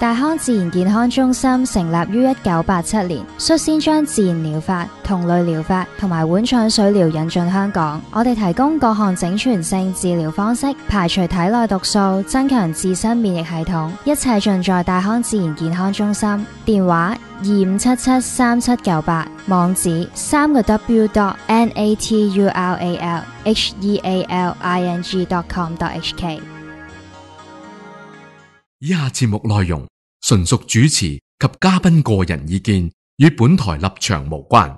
大康自然健康中心成立于一九八七年，率先將自然療法、同類療法同埋碗腸水療引进香港。我哋提供各項整全性治療方式，排除體內毒素，增強自身免疫系統。一切盡在大康自然健康中心。電話二五七七三七九八，網址三個 W dot N A T U R A L H E A L I N G dot com dot H K。以下節目內容純屬主持及嘉賓個人意見，與本台立場無關。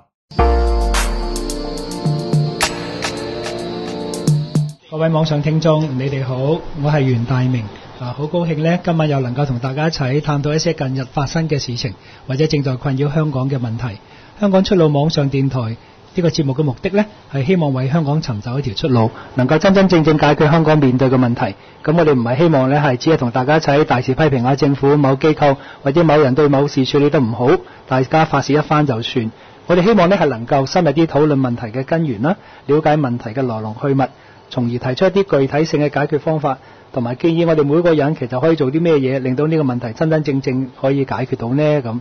各位網上聽眾，你哋好，我係袁大明啊，好高興呢，今晚又能夠同大家一齊探討一些近日發生嘅事情，或者正在困擾香港嘅問題。香港出路網上電台呢個節目嘅目的呢，係希望為香港尋找一條出路，能夠真真正正解決香港面對嘅問題。咁我哋唔係希望呢，係只係同大家一齊大肆批評下政府、某機構或者某人對某事處理得唔好，大家發泄一番就算。我哋希望呢，係能夠深入啲討論問題嘅根源啦，了解問題嘅來龍去脈，從而提出一啲具體性嘅解決方法，同埋建議我哋每個人其實可以做啲咩嘢，令到呢個問題真真正正可以解決到呢？咁。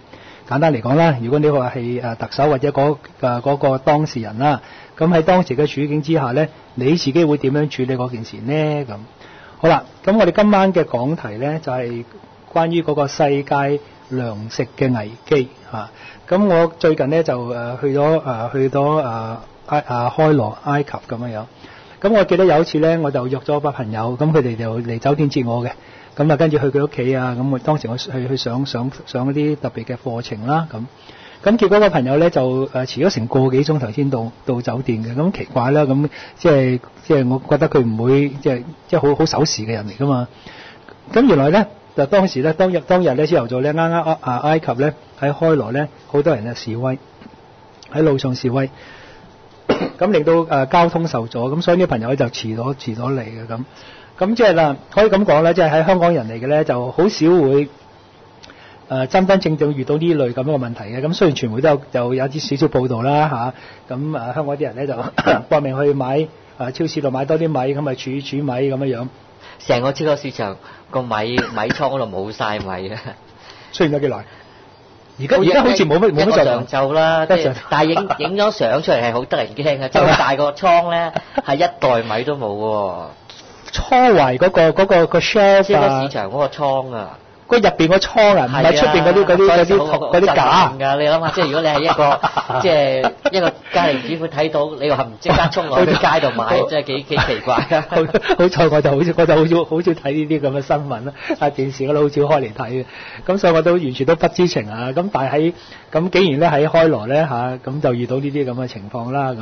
簡單嚟講啦，如果你話係誒特首或者嗰誒嗰個當事人啦，咁喺當時嘅處境之下呢，你自己會點樣處理嗰件事呢？咁好啦，咁我哋今晚嘅講題呢，就係關於嗰個世界糧食嘅危機嚇。咁我最近呢，就誒去咗誒去咗誒埃啊開羅埃及咁樣樣。咁我記得有一次呢，我就約咗一班朋友，咁佢哋就嚟酒店接我嘅。咁啊，跟住去佢屋企啊，咁我當時我去去上上上一啲特別嘅課程啦，咁。咁結果個朋友咧就誒遲咗成個幾鐘頭先到到酒店嘅，咁奇怪啦，咁即係即係我覺得佢唔會即係即係好好守時嘅人嚟噶嘛，咁原來咧就當時咧當日當日咧朝頭早咧啱啱啊埃及咧喺開羅咧好多人啊示威喺路上示威，咁令到誒交通受阻，咁所以呢朋友咧就遲咗遲咗嚟嘅咁。咁即係啦，可以咁講咧，即係喺香港人嚟嘅咧，就好少會誒、呃、真真正正遇到呢類咁樣嘅問題嘅。咁雖然傳媒都有就有啲少少報導啦嚇，咁啊香港啲人咧就 搏命去買誒、啊、超市度買多啲米，咁咪儲儲米咁樣樣。成個超級市場個米米倉嗰度冇晒米啊！出現咗幾耐？而家而家好似冇乜冇乜。上晝啦，但係影影咗相出嚟係好得人驚嘅，即係好大個倉咧，係一袋米都冇喎。初圍嗰個嗰個個 shelf 即係個市場嗰個倉啊，嗰入邊個倉啊，唔係出邊嗰啲嗰啲嗰啲嗰啲假㗎。你諗下，即係如果你係一個 即係一個家庭主婦睇到，你話唔即刻衝落去街度買，真係幾幾奇怪啊！好彩我就好似我就好少好少睇呢啲咁嘅新聞啦，啊電視我都好少開嚟睇嘅，咁所以我都完全都不知情啊。咁但係喺咁竟然咧喺開羅咧嚇，咁就遇到呢啲咁嘅情況啦。咁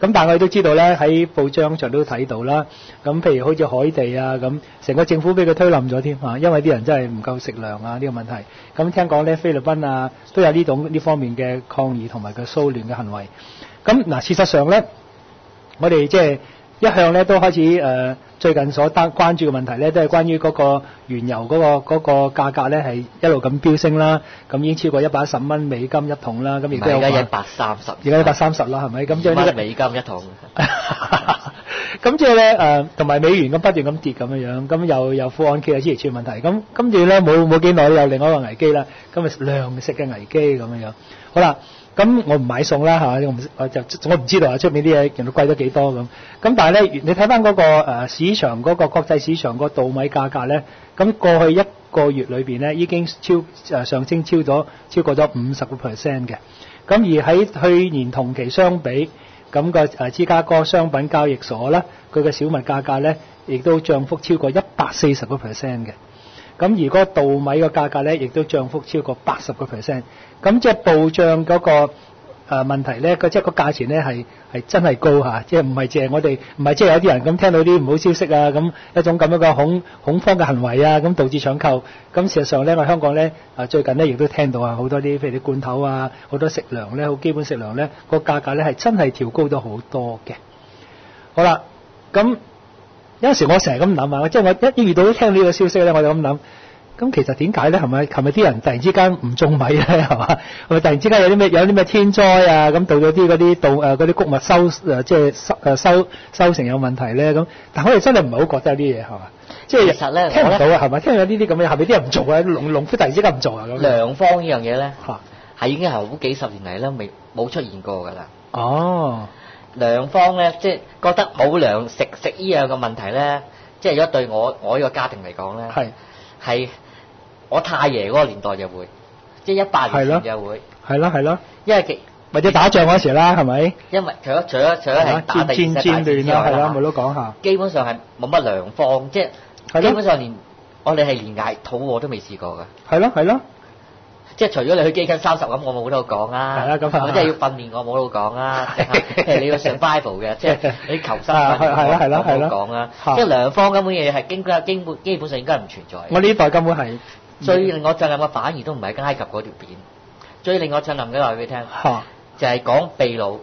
咁但係我哋都知道咧，喺報章上都睇到啦。咁譬如好似海地啊咁，成個政府俾佢推冧咗添嚇，因為啲人真係唔夠力量啊呢個問題。咁聽講咧菲律賓啊都有呢種呢方面嘅抗議同埋嘅騷亂嘅行為。咁嗱事實上咧，我哋即係一向咧都開始誒最近所關關注嘅問題咧，都係關於嗰個原油嗰個嗰個價格咧係一路咁飆升啦。咁已經超過一百一十蚊美金一桶啦。咁亦都有而家一百三十，而家一百三十啦，係咪？咁即係呢個美金一桶。咁即係咧誒，同埋美元咁不斷咁跌咁樣樣，咁又又富按揭啊之類出問題。咁跟住咧冇冇幾耐有另外一個危機啦。咁啊糧食嘅危機咁樣樣。好啦。咁我唔買餸啦嚇，我唔我就我唔知道啊出面啲嘢原來貴咗幾多咁。咁但係咧，你睇翻嗰個市場嗰個國際市場個稻米價格咧，咁過去一個月裏邊咧已經超誒上升超咗超過咗五十個 percent 嘅。咁而喺去年同期相比，咁個誒芝加哥商品交易所咧，佢嘅小麥價格咧亦都漲幅超過一百四十個 percent 嘅。咁而嗰個稻米嘅價格咧，亦都漲幅超過八十個 percent。咁即係暴漲嗰個誒問題咧，個即係個價錢咧係係真係高嚇，即係唔係淨係我哋唔係即係有啲人咁聽到啲唔好消息啊，咁一種咁樣嘅恐恐慌嘅行為啊，咁導致搶購。咁事實上咧，我香港咧啊最近咧亦都聽到啊好多啲譬如啲罐頭啊，好多食糧咧，好基本食糧咧個價格咧係真係調高咗好多嘅。好啦，咁。有陣時我成日咁諗啊，即係我一遇到聽呢個消息咧，我就咁諗。咁其實點解咧？係咪琴日啲人突然之間唔種米咧？係嘛？係咪突然之間有啲咩有啲咩天災啊？咁到咗啲嗰啲稻誒嗰啲穀物收誒即係收誒收收成有問題咧？咁但係我哋真係唔係好覺得有啲嘢係嘛？即係其實呢我呢聽唔到啊，係咪？聽有呢啲咁嘅，係咪啲人唔做啊？農農夫突然之間唔做啊？咁樣良方呢樣嘢咧，嚇係已經係好幾十年嚟咧未冇出現過㗎啦。哦，良方咧，即係覺得冇糧食食呢樣嘅問題咧，即係如果對我我呢個家庭嚟講咧，係係我太爺嗰個年代就會，即係一百年咯前就會，係咯係咯，因為其或者打仗嗰時啦，係咪？因為除咗除咗除咗係打戰第二次世界戰戰亂啦，戰之外係啦，啦冇得講下。基本上係冇乜良方，即係係咯基本上連我哋係連捱肚餓都未試過㗎。係咯係咯，即係除咗你去基金三十咁，我冇得講啦。係啦咁啊我真係要訓練，我冇得講啊。你要 survival 嘅，即係你求生啊係係啦係啦我係啦冇講啦。即係良方根本嘢係經基本基本上應該係唔存在。我呢代根本係最令我震撼嘅反而都唔係埃及嗰條片，最令我震撼嘅話俾你聽，就係講秘魯，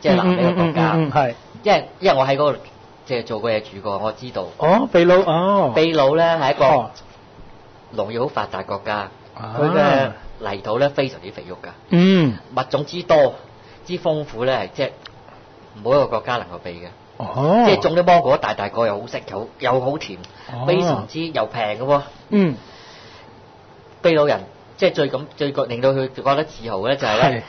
即係南美嘅國家。嗯嗯嗯嗯係。因為因為我喺嗰度即係做過嘢住過，我知道。哦，秘魯哦，秘魯咧係一個哦。農業好發達國家，啊。佢嘅泥土咧非常之肥沃㗎。嗯，物種之多之豐富咧，係即係冇一個國家能夠比嘅。哦，即係種啲芒果大大個又好食又又好甜，哦。非常之又平嘅喎。嗯，秘魯人即係最咁最覺令到佢覺得自豪嘅咧，就係係咧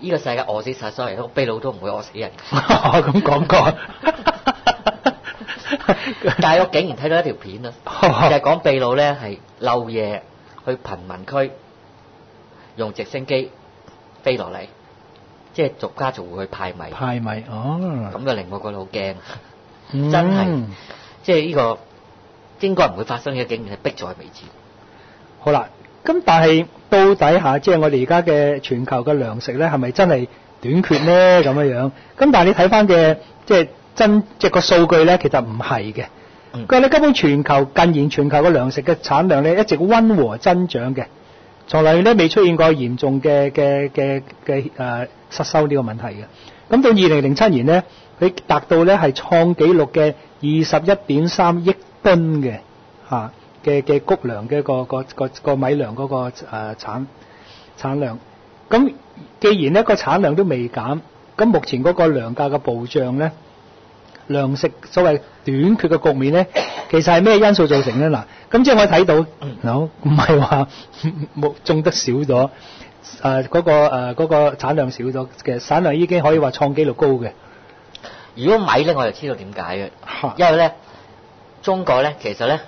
呢個世界餓死晒所有人，秘魯都唔會餓死人。咁講過，但係我竟然睇到一條片啊，就係講秘魯咧係漏夜去貧民區用直升機飛落嚟，即係逐家逐户去派米，派米哦，咁就令我覺得好驚。嗯真係即係呢個應該唔會發生嘅竟然係迫在眉睫。好啦。咁但係到底下，即係我哋而家嘅全球嘅糧食咧，係咪真係短缺咧？咁樣樣。咁但係你睇翻嘅即係真即係個數據咧，其實唔係嘅。嗯佢話你根本全球近年全球嘅糧食嘅產量咧一直溫和增長嘅，從來咧未出現過嚴重嘅嘅嘅嘅誒失收呢個問題嘅。咁到二零零七年咧，佢達到咧係創紀錄嘅二十一點三億噸嘅嚇嘅嘅谷糧嘅個個個個米糧嗰、個誒、呃、產產量。咁既然呢個產量都未減，咁目前嗰個糧價嘅暴漲咧，糧食所謂短缺嘅局面咧，其實係咩因素造成咧？嗱，咁即係我睇到，好唔係話冇種得少咗，誒、嗰、個誒嗰、個產量少咗嘅產量已經可以話創紀錄高嘅。如果米咧，我就知道點解嘅，因為咧中國咧其實咧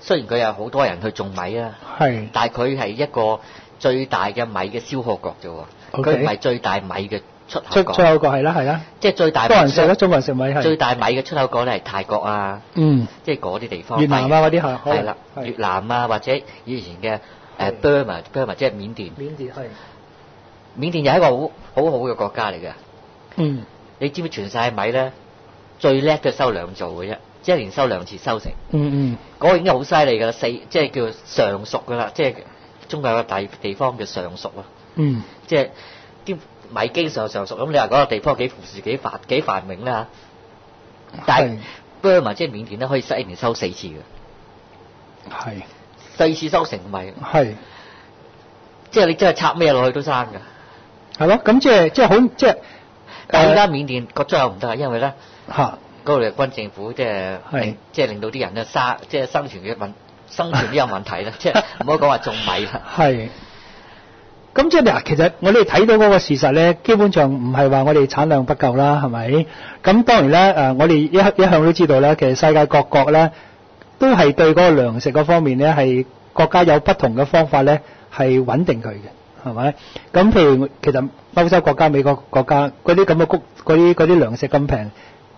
雖然佢有好多人去種米啊，係但係佢係一個最大嘅米嘅消耗國啫喎，佢唔係最大米嘅出出口國，出口國係啦係啦，即係最大多人食啦，咯。中國人食米係。最大米嘅出口國咧係泰國啊，嗯，即係嗰啲地方。越南啊嗰啲係係啦，越南啊或者以前嘅誒係 Burma Burma 即係緬甸，緬甸係。緬甸又係一個好好好嘅國家嚟嘅。嗯，你知唔知全世界米咧最叻嘅收兩造嘅啫，即係一年收兩次收成，嗯嗯，嗰、個已經好犀利㗎啦，四即係叫上熟㗎啦，即係中國有個大地方叫上熟啊，嗯，即係啲米經常上熟咁，你話嗰個地方幾富庶幾繁幾繁榮啦。嚇，但係 Burma 即係緬甸咧可以一年收四次嘅，係。四次收成米，係。即係你真係插咩落去都生㗎。係咯，咁即係即係好即係但係而家緬甸個出口唔得啊，因為咧。嚇嗰度嘅軍政府即係即係令到啲人咧生 即係生存嘅問生存都有問題啦，即係唔好講話種米啦。係。咁即係嗱，其實我哋睇到嗰個事實咧，基本上唔係話我哋產量不夠啦，係咪？咁當然咧，誒，我哋一一向都知道咧，其實世界各國咧都係對嗰個糧食嗰方面咧係國家有不同嘅方法咧係穩定佢嘅，係咪？咁譬如其實歐洲國家、美國國家嗰啲咁嘅谷嗰啲嗰啲糧食咁平，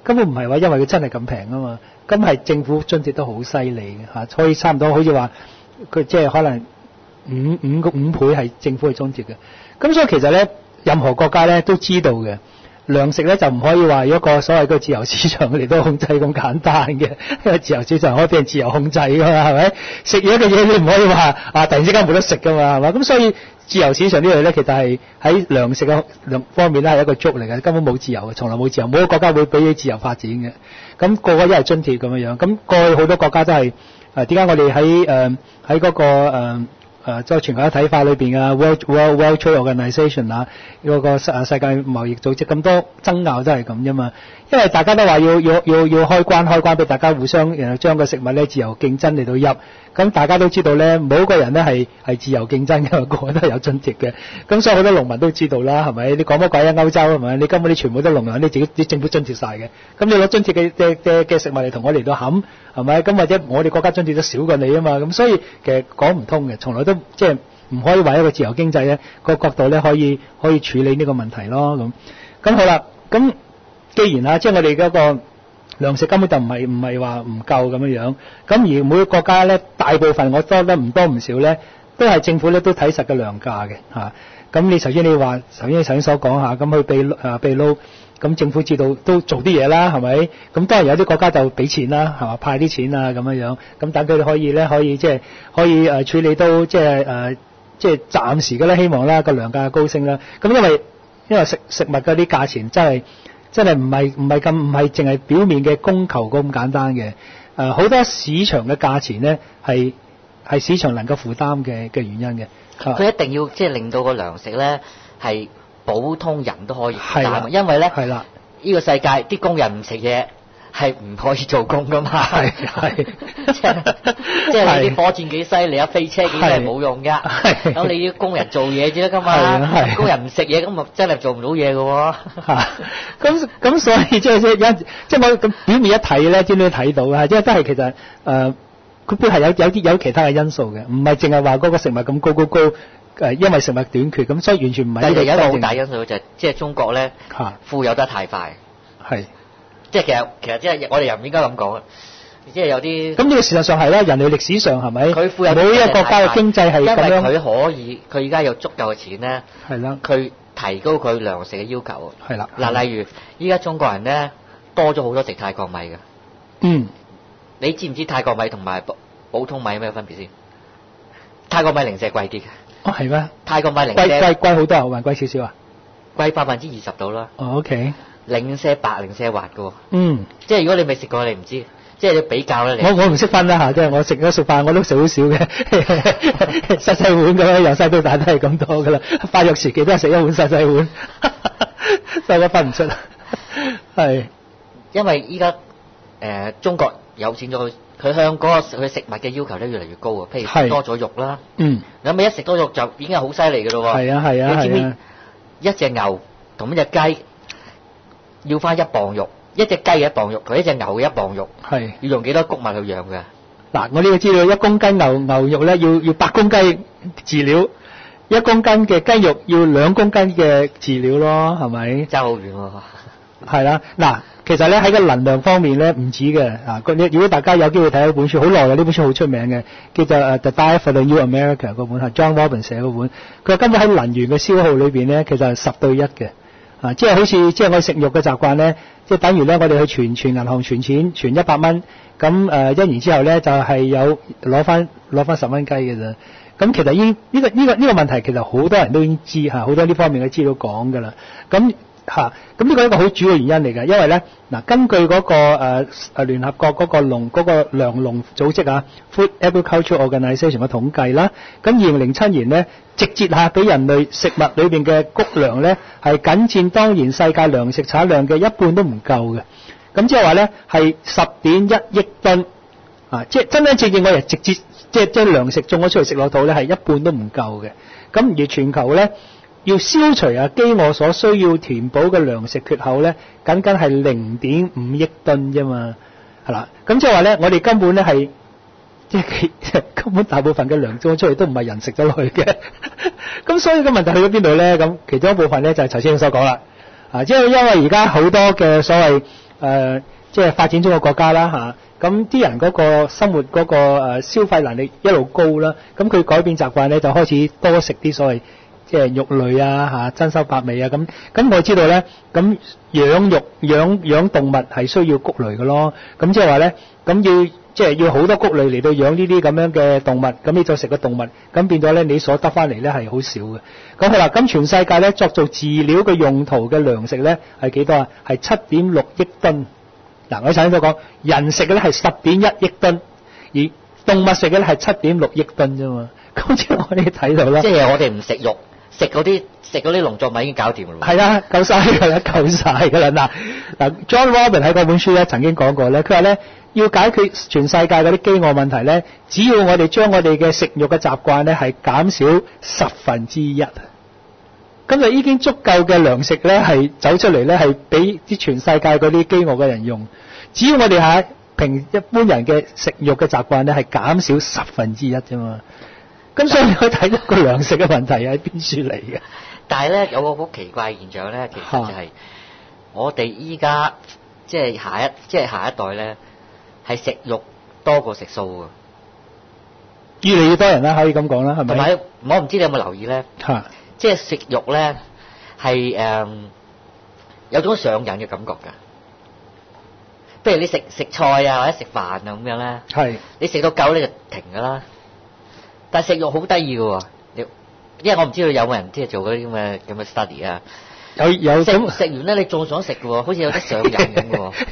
根本唔係話因為佢真係咁平啊嘛，咁係政府津貼都好犀利嘅嚇，所以差唔多好似話佢即係可能。五五個五倍係政府嘅津貼嘅，咁所以其實咧，任何國家咧都知道嘅。糧食咧就唔可以話一個所謂嘅自由市場嚟到控制咁簡單嘅，因 為自由市場可以俾人自由控制噶嘛，係咪？食嘢嘅嘢你唔可以話啊突然之間冇得食噶嘛，係嘛？咁所以自由市場呢樣咧，其實係喺糧食嘅糧方面咧係一個足嚟嘅，根本冇自由嘅，從來冇自由，冇一個國家會俾你自由發展嘅。咁、個個一係津貼咁樣樣，咁過去好多國家都係誒點解我哋喺誒喺嗰個、呃誒即系全球一體化裏邊啊，World World World Trade Organization 啊，嗰個世世界貿易組織咁多爭拗都係咁啫嘛。因為大家都話要要要要開關開關俾大家互相誒將個食物咧自由競爭嚟到入，咁大家都知道咧，冇一個人咧係係自由競爭嘅，個個都係有津貼嘅。咁所以好多農民都知道啦，係咪？你講乜鬼啊？歐洲係咪？你根本你全部都農民，你自己啲政府津貼晒嘅。咁你攞津貼嘅嘅嘅嘅食物嚟同我嚟到冚，係咪？咁或者我哋國家津貼都少過你啊嘛。咁所以其實講唔通嘅，從來都即係唔可以話一個自由經濟咧個角度咧可以可以處理呢個問題咯。咁咁好啦，咁。既然啊，即係我哋嗰個糧食根本就唔係唔係話唔夠咁樣樣，咁而每個國家咧，大部分我多得唔多唔少咧，都係政府咧都睇實嘅糧價嘅嚇。咁你首先你話，首先你頭先所講下，咁去秘誒秘撈，咁政府知道都做啲嘢啦，係咪？咁當然有啲國家就俾錢啦，係嘛，派啲錢啊咁樣樣，咁等佢哋可以咧可以即係可以誒處理到即係誒即係暫時嘅咧，希望啦個糧價高升啦。咁因為因為食食物嗰啲價錢真係。真係唔係唔係咁唔係淨係表面嘅供求咁簡單嘅，誒、呃、好多市場嘅價錢咧係係市場能夠負擔嘅嘅原因嘅。佢一定要即係令到個糧食咧係普通人都可以負擔，因為咧呢個世界啲工人唔食嘢。係唔可以做工噶嘛？係係，即係即係你啲火箭幾犀利啊，飛車幾係冇用噶。咁你啲工人做嘢啫噶嘛？工人唔食嘢咁，咪真係做唔到嘢噶喎。咁咁所以即係即係即係我咁表面一睇咧，先都睇到啊。即係都係其實誒，佢背後有有啲有其他嘅因素嘅，唔係淨係話嗰個食物咁高高高誒，因為食物短缺咁，所以完全唔係。但係有一個好大因素就係即係中國咧，富有得太快。係。即係其實其實即係我哋又唔應該咁講啊！即係有啲咁呢個事實上係啦，人類歷史上係咪？佢富有每一個國家嘅經濟係咁樣。佢可以，佢而家有足夠嘅錢咧。係啦。佢提高佢糧食嘅要求。係啦。嗱，例如依家中國人咧多咗好多食泰國米嘅。嗯。你知唔知泰國米同埋普通米有咩分別先？泰國米零舍貴啲嘅。哦，係咩？泰國米零舍貴貴貴好多啊，還貴少少啊？貴百分之二十到啦。哦，OK。零舍白，零舍滑嘅。嗯，即係如果你未食過，你唔知。即係你比較咧。我我唔識分啦嚇，即係我食咗食飯我都食好少嘅，細細碗咁樣，由細到大都係咁多噶啦。發育時期都係食一碗細細碗，所以我分唔出。係，因為依家誒中國有錢咗，佢向嗰個佢食物嘅要求咧越嚟越高啊。譬如多咗肉啦，嗯，咁你一食多肉就已經係好犀利嘅咯喎。係啊係啊係啊！你知唔知一隻牛同一隻雞？要翻一磅肉，一隻雞一磅肉，同一隻牛一磅肉，係要用幾多谷物去養嘅？嗱，我呢個知道一公斤牛牛肉咧，要要八公斤飼料，一公斤嘅雞肉要兩公斤嘅飼料咯，係咪？爭好遠喎。係啦，嗱，其實咧喺個能量方面咧唔止嘅啊。如果大家有機會睇一本書，好耐嘅呢本書好出名嘅，叫做《The Diet for the New America》嗰本係 John Robbins 寫嗰本，佢話根本喺能源嘅消耗裏邊咧，其實係十對一嘅。啊，即係好似即係我食肉嘅習慣咧，即係等於咧，我哋去存存銀行存錢，存一百蚊，咁誒一年之後咧就係有攞翻攞翻十蚊雞嘅啫。咁其實依呢個呢個呢個問題其實好多人都已經知嚇，好多呢方面嘅資料講㗎啦。咁嚇，咁呢個係一個好主要原因嚟嘅，因為咧嗱，根據嗰個誒誒聯合國嗰個農嗰個糧農組織啊，Food Agriculture Organization 嘅統計啦，咁二零零七年咧，直接嚇俾人類食物裏邊嘅谷糧咧，係僅佔當年世界糧食產量嘅一半都唔夠嘅。咁即係話咧，係十點一億噸啊！即係真真正正我哋直接即係將糧食種咗出嚟食落肚咧，係一半都唔夠嘅。咁而全球咧。要消除啊飢餓所需要填補嘅糧食缺口咧，僅僅係零點五億噸啫嘛，係啦。咁即係話咧，我哋根本咧係即係 根本大部分嘅糧種出嚟都唔係人食咗落去嘅。咁所以個問題去咗邊度咧？咁其中一部分咧就係頭先所講啦。啊，即係因為而家好多嘅所謂誒，即係發展中嘅國家啦嚇，咁啲人嗰個生活嗰個消費能力一路高啦，咁佢改變習慣咧就開始多食啲所謂。即係肉類啊，嚇珍饈百味啊，咁咁我知道咧，咁養肉養養動物係需要谷類嘅咯，咁即係話咧，咁要即係要好多谷類嚟到養呢啲咁樣嘅動物，咁你再食個動物，咁變咗咧你所得翻嚟咧係好少嘅。咁好啦，咁全世界咧作做飼料嘅用途嘅糧食咧係幾多啊？係七點六億噸。嗱，我頭先都講，人食嘅咧係十點一億噸，而動物食嘅咧係七點六億噸啫嘛。咁即係我哋睇到啦即。係我哋唔食肉，食嗰啲食嗰啲農作物已經搞掂㗎咯。係啊，夠晒㗎啦，夠晒㗎啦。嗱嗱，John Robin 喺嗰本書咧曾經講過咧，佢話咧要解決全世界嗰啲饑餓問題咧，只要我哋將我哋嘅食肉嘅習慣咧係減少十分之一，咁就已經足夠嘅糧食咧係走出嚟咧係俾啲全世界嗰啲飢餓嘅人用。只要我哋喺平一般人嘅食肉嘅習慣咧係減少十分之一啫嘛。咁所以你可以睇到個糧食嘅問題喺邊處嚟嘅。但係咧有個好奇怪嘅現象咧，其實就係我哋依家即係下一即係下一代咧係食肉多過食素越嚟越多人啦，可以咁講啦，係咪，同？埋我唔知你有冇留意咧，嚇即係食肉咧係誒有種上癮嘅感覺㗎。譬如你食食菜啊或者食飯啊咁樣咧，係你食到夠你就停㗎啦。但係食肉好得意嘅喎，你因為我唔知道有冇人即係做嗰啲咁嘅咁嘅 study 啊。有有食咁食完咧，你仲想食嘅喎，好似有啲上癮咁嘅喎。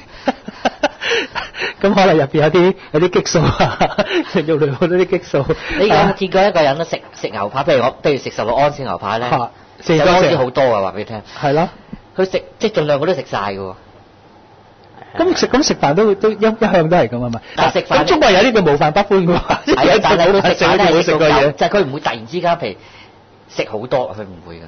咁可能入邊有啲有啲激素啊，食肉類好多啲激素。你有冇見過一個人咧食食牛扒？譬如我，譬如食十六安士牛扒咧，嚇食食咗食安士好多啊！話俾你聽，係咯？佢食即係盡量佢都食晒嘅喎。咁食咁食飯都都一一向都係咁啊嘛。但食飯咁中國人有呢個無飯不歡嘅喎，係啊，但係佢食飯咧冇係食到夠，嘢。就係佢唔會突然之間譬如食好多，佢唔會嘅。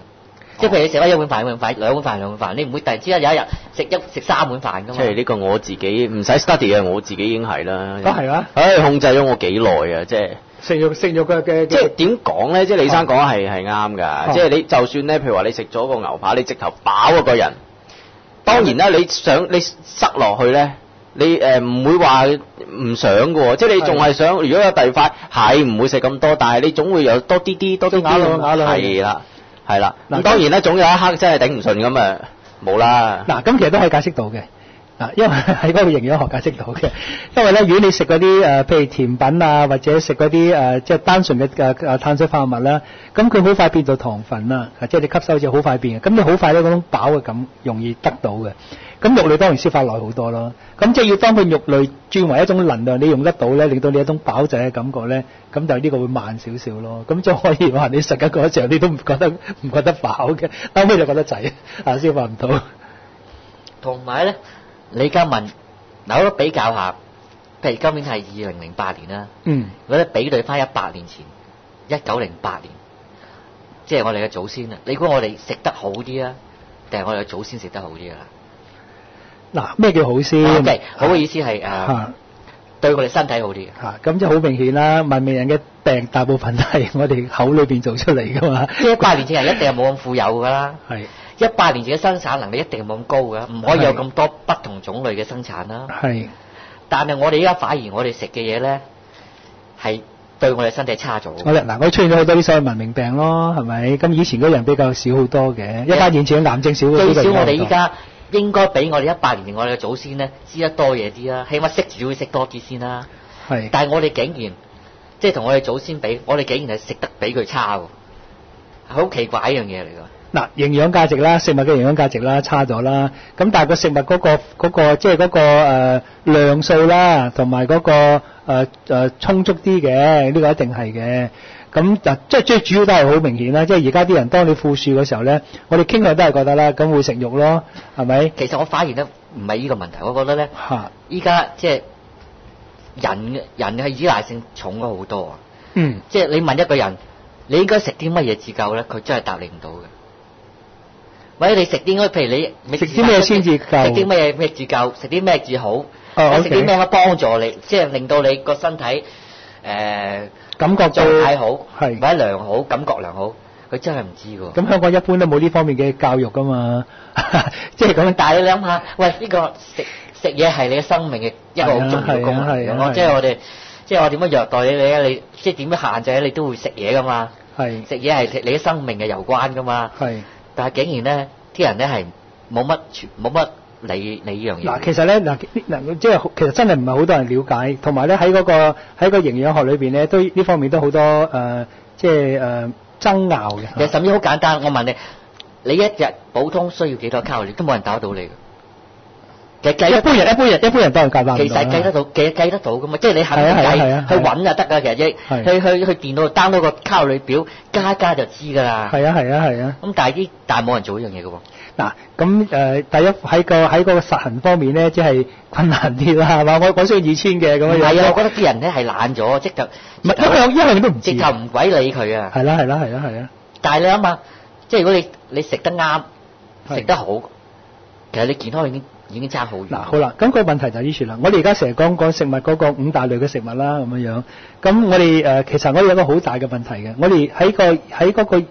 即係譬如你食翻一碗飯、一碗飯、兩碗飯、兩碗飯，你唔會突然之間有一日食一食三碗飯㗎嘛。即係呢個我自己唔使 study 嘅，我自己已經係啦。都係啦唉，控制咗我幾耐啊！即係食肉食肉嘅嘅即係點講咧？即係李生講係係啱啊㗎。即係你就算咧，譬如話你食咗個牛扒，你直頭飽啊個人。當然啦，你想你塞落去咧，你誒唔會話唔想嘅喎。即係你仲係想，如果有第二塊係唔會食咁多，但係你總會有多啲啲多啲啲係啦係啦。咁當然啦，總有一刻真係頂唔順咁啊，冇啦。嗱，咁其實都可以解釋到嘅。嗱，因為喺嗰個營養學解釋到嘅，因為咧，如果你食嗰啲誒，譬如甜品啊，或者食嗰啲誒，即係單純嘅誒誒碳水化合物啦，咁佢好快變做糖分啦，啊即係你吸收就好快變嘅，咁你好快咧嗰種飽嘅感容易得到嘅。咁肉類當然消化耐好多咯，咁即係要當佢肉類轉為一種能量，你用得到咧，令到你一種飽滯嘅感覺咧，咁就呢個會慢少少咯。咁就可以話你食緊嗰一隻，你都唔覺得唔覺得飽嘅，後尾就覺得滯啊，消化唔到。同埋咧，你而家問嗱，我都比較下，譬如今年係二零零八年啦，嗯。如果你比對翻一百年前，一九零八年，即係我哋嘅祖先啊，你估我哋食得好啲啊，定係我哋嘅祖先食得好啲啊？嗱，咩叫好先？OK，好嘅意思係誒、嚇對我哋身體好啲。嚇，咁即係好明顯啦。文明人嘅病大部分都係我哋口裏邊做出嚟噶嘛。即百年前人一定係冇咁富有㗎啦，係一百年前嘅生產能力一定冇咁高嘅，唔可以有咁多不同種類嘅生產啦。係但係我哋而家反而我哋食嘅嘢咧，係對我哋身體差咗。我哋嗱，我出現咗好多啲所謂文明病咯，係咪？咁以前嗰人比較少好多嘅，一百年前嘅癌症少好多。最少我哋依家應該比我哋一百年前我哋嘅祖先咧知得多嘢啲啦，起碼識字會識多啲先啦。係但係我哋竟然即係同我哋祖先比，我哋竟然係食得比佢差喎，係好奇怪一樣嘢嚟㗎。嗱，營養價值啦，食物嘅營養價值啦，差咗啦。咁但係個食物嗰、個嗰、個即係嗰個、呃、量數啦，同埋嗰個誒、呃呃充足啲嘅，呢、個一定係嘅。咁嗱，即係最主要都係好明顯啦。即係而家啲人當你富庶嘅時候咧，我哋傾向都係覺得啦，咁會食肉咯，係咪？其實我反而咧唔係呢個問題，我覺得咧嚇，依家即係人嘅人係依賴性重咗好多啊！嗯，即係你問一個人，你應該食啲乜嘢至夠咧？佢真係答你唔到嘅。或者你食啲應該，譬如你你食啲咩先至夠食啲咩咩至夠？食啲咩至好？哦食啲咩可以幫助你？即係令到你個身體誒、呃、感覺到狀態好，係或者良好，感覺良好。佢真係唔知喎。咁香港一般都冇呢方面嘅教育噶嘛，即係咁。但係你諗下，喂，呢、個食食嘢係你嘅生命嘅一個好重要嘅功能我即係我哋，即係我點樣虐待你你咧？你即係點樣限制咧？你都會食嘢噶嘛？係食嘢係你嘅生命嘅有關噶嘛？係。但係竟然咧，啲人咧係冇乜冇乜理理呢樣嘢。嗱，其實咧，嗱嗱，即係其實真係唔係好多人了解，同埋咧喺嗰個喺個營養學裏邊咧，都呢方面都好多誒、呃即係誒、呃、爭拗嘅。其實甚至好簡單，我問你，你一日普通需要幾多卡路里？都冇人打到你嘅。其實計一般人一般人一般人當然計唔到啦其實計得到，計計得到噶嘛，即係你肯係啊係啊係計啊去揾就得噶。其實係去去去電腦度 download 個卡路里表，加一加就知㗎啦。係啊係啊係啊。咁但係啲但係冇人做呢樣嘢㗎喎。嗱，咁誒、呃第一喺個喺個實行方面咧，即係困難啲啦，係嘛？我我需要二千嘅咁樣樣。係啊，我覺得啲人咧係懶咗，即就唔係一向一向都唔知直。頭唔鬼理佢啊。係啦係啦係啦係啦。但係你諗下，即係如果你你食得啱，食得好，其實你健康已經已經差好遠。嗱，好啦，咁、個問題就係呢處啦。我哋而家成日講講食物嗰個五大類嘅食物啦，咁樣樣。咁我哋誒、呃其實我哋有一個好大嘅問題嘅。我哋喺個喺嗰個醫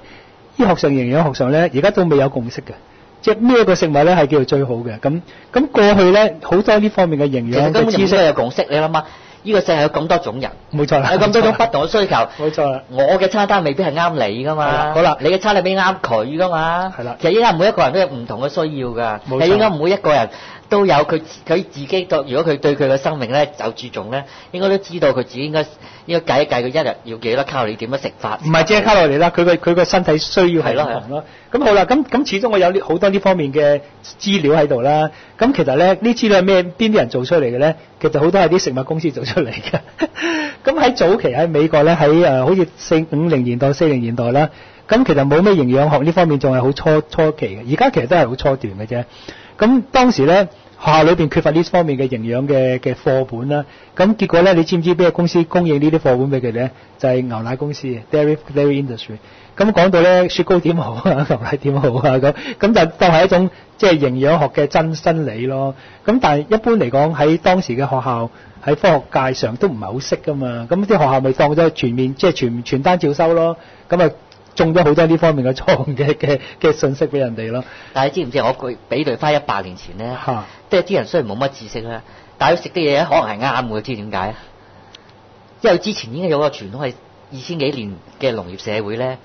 學上、營養學上咧，而家都未有共識嘅。即係咩個食物咧係叫做最好嘅？咁咁過去咧好多呢方面嘅營養嘅知識，有共識。你諗下，呢個世界有咁多種人，冇錯啦，有咁多種不同嘅需求。冇錯啦。我嘅餐單未必係啱你噶嘛，好啦。你嘅餐單未必啱佢噶嘛，係啦。其實依家每一個人都有唔同嘅需要噶，冇錯。係應該每一個人都有佢佢自己對，如果佢對佢嘅生命咧就注重咧，應該都知道佢自己應該應該計一計佢一日要幾多卡路里，點樣食法，唔係即係卡路里啦，佢個佢個身體需要係唔同咯。咁好啦，咁咁始終我有呢好多呢方面嘅資料喺度啦。咁其實咧，呢資料係咩邊啲人做出嚟嘅咧？其實好多係啲食物公司做出嚟嘅。咁喺早期喺美國咧，喺誒、呃好似四五零年代、四零年代啦，咁其實冇咩營養學呢方面仲係好初初期嘅。而家其實都係好初段嘅啫。咁當時咧。學校裏邊缺乏呢方面嘅營養嘅嘅課本啦，咁結果咧，你知唔知邊個公司供應呢啲課本俾佢哋咧？就係、牛奶公司 dairy dairy industry。咁講到咧，雪糕點好啊，牛奶點好啊，咁咁就當係一種即係營養學嘅真真理咯。咁但係一般嚟講，喺當時嘅學校喺科學界上都唔係好識噶嘛。咁啲學校咪當咗全面即係全全單照收咯。咁啊中咗好多呢方面嘅錯誤嘅 嘅嘅信息俾人哋咯。但係你知唔知我舉比對翻一百年前咧，嚇即係啲人雖然冇乜知識啦，但係佢食啲嘢可能係啱嘅，知點解啊？因為之前已經有個傳統係二千幾年嘅農業社會咧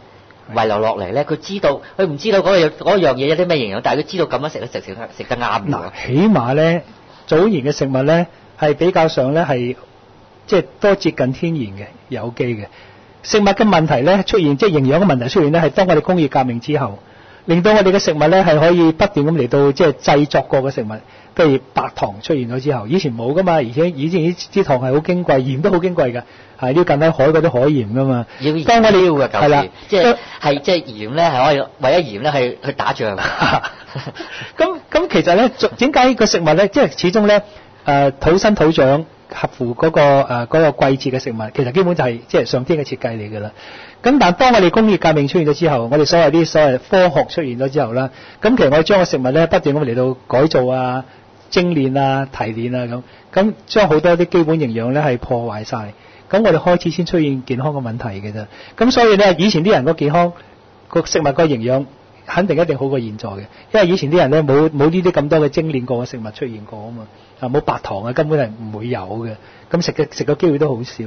遺留落嚟咧，佢知道佢唔知道嗰樣嗰樣嘢有啲咩營養，但係佢知道咁樣食咧食食得食得啱嗱，起碼咧早年嘅食物咧係比較上咧係即係多接近天然嘅有機嘅食物嘅問題咧出現，即係營養嘅問題出現咧係當我哋工業革命之後，令到我哋嘅食物咧係可以不斷咁嚟到即係製作過嘅食物，譬如白糖出現咗之後，以前冇噶嘛，而且以前啲啲糖係好矜貴，鹽都好矜貴㗎，係要近喺海嗰啲海鹽噶嘛。要當我哋要嘅係啦，即係係即係鹽咧係可以為咗鹽咧去去打仗。咁咁其實咧，點解個食物咧，即係始終咧，誒、土生土長，合乎嗰、個誒嗰、個季節嘅食物，其實基本就係、即係上天嘅設計嚟㗎啦。咁但係當我哋工業革命出現咗之後，我哋所謂啲所謂科學出現咗之後啦，咁其實我哋將個食物咧不斷咁嚟到改造啊、精煉啊、提煉啊咁，咁將好多啲基本營養咧係破壞晒。咁我哋開始先出現健康嘅問題嘅啫。咁所以咧，以前啲人個健康個食物個營養肯定一定好過現在嘅，因為以前啲人咧冇冇呢啲咁多嘅精煉過嘅食物出現過啊嘛，啊冇白糖啊，根本係唔會有嘅。咁食嘅食嘅機會都好少。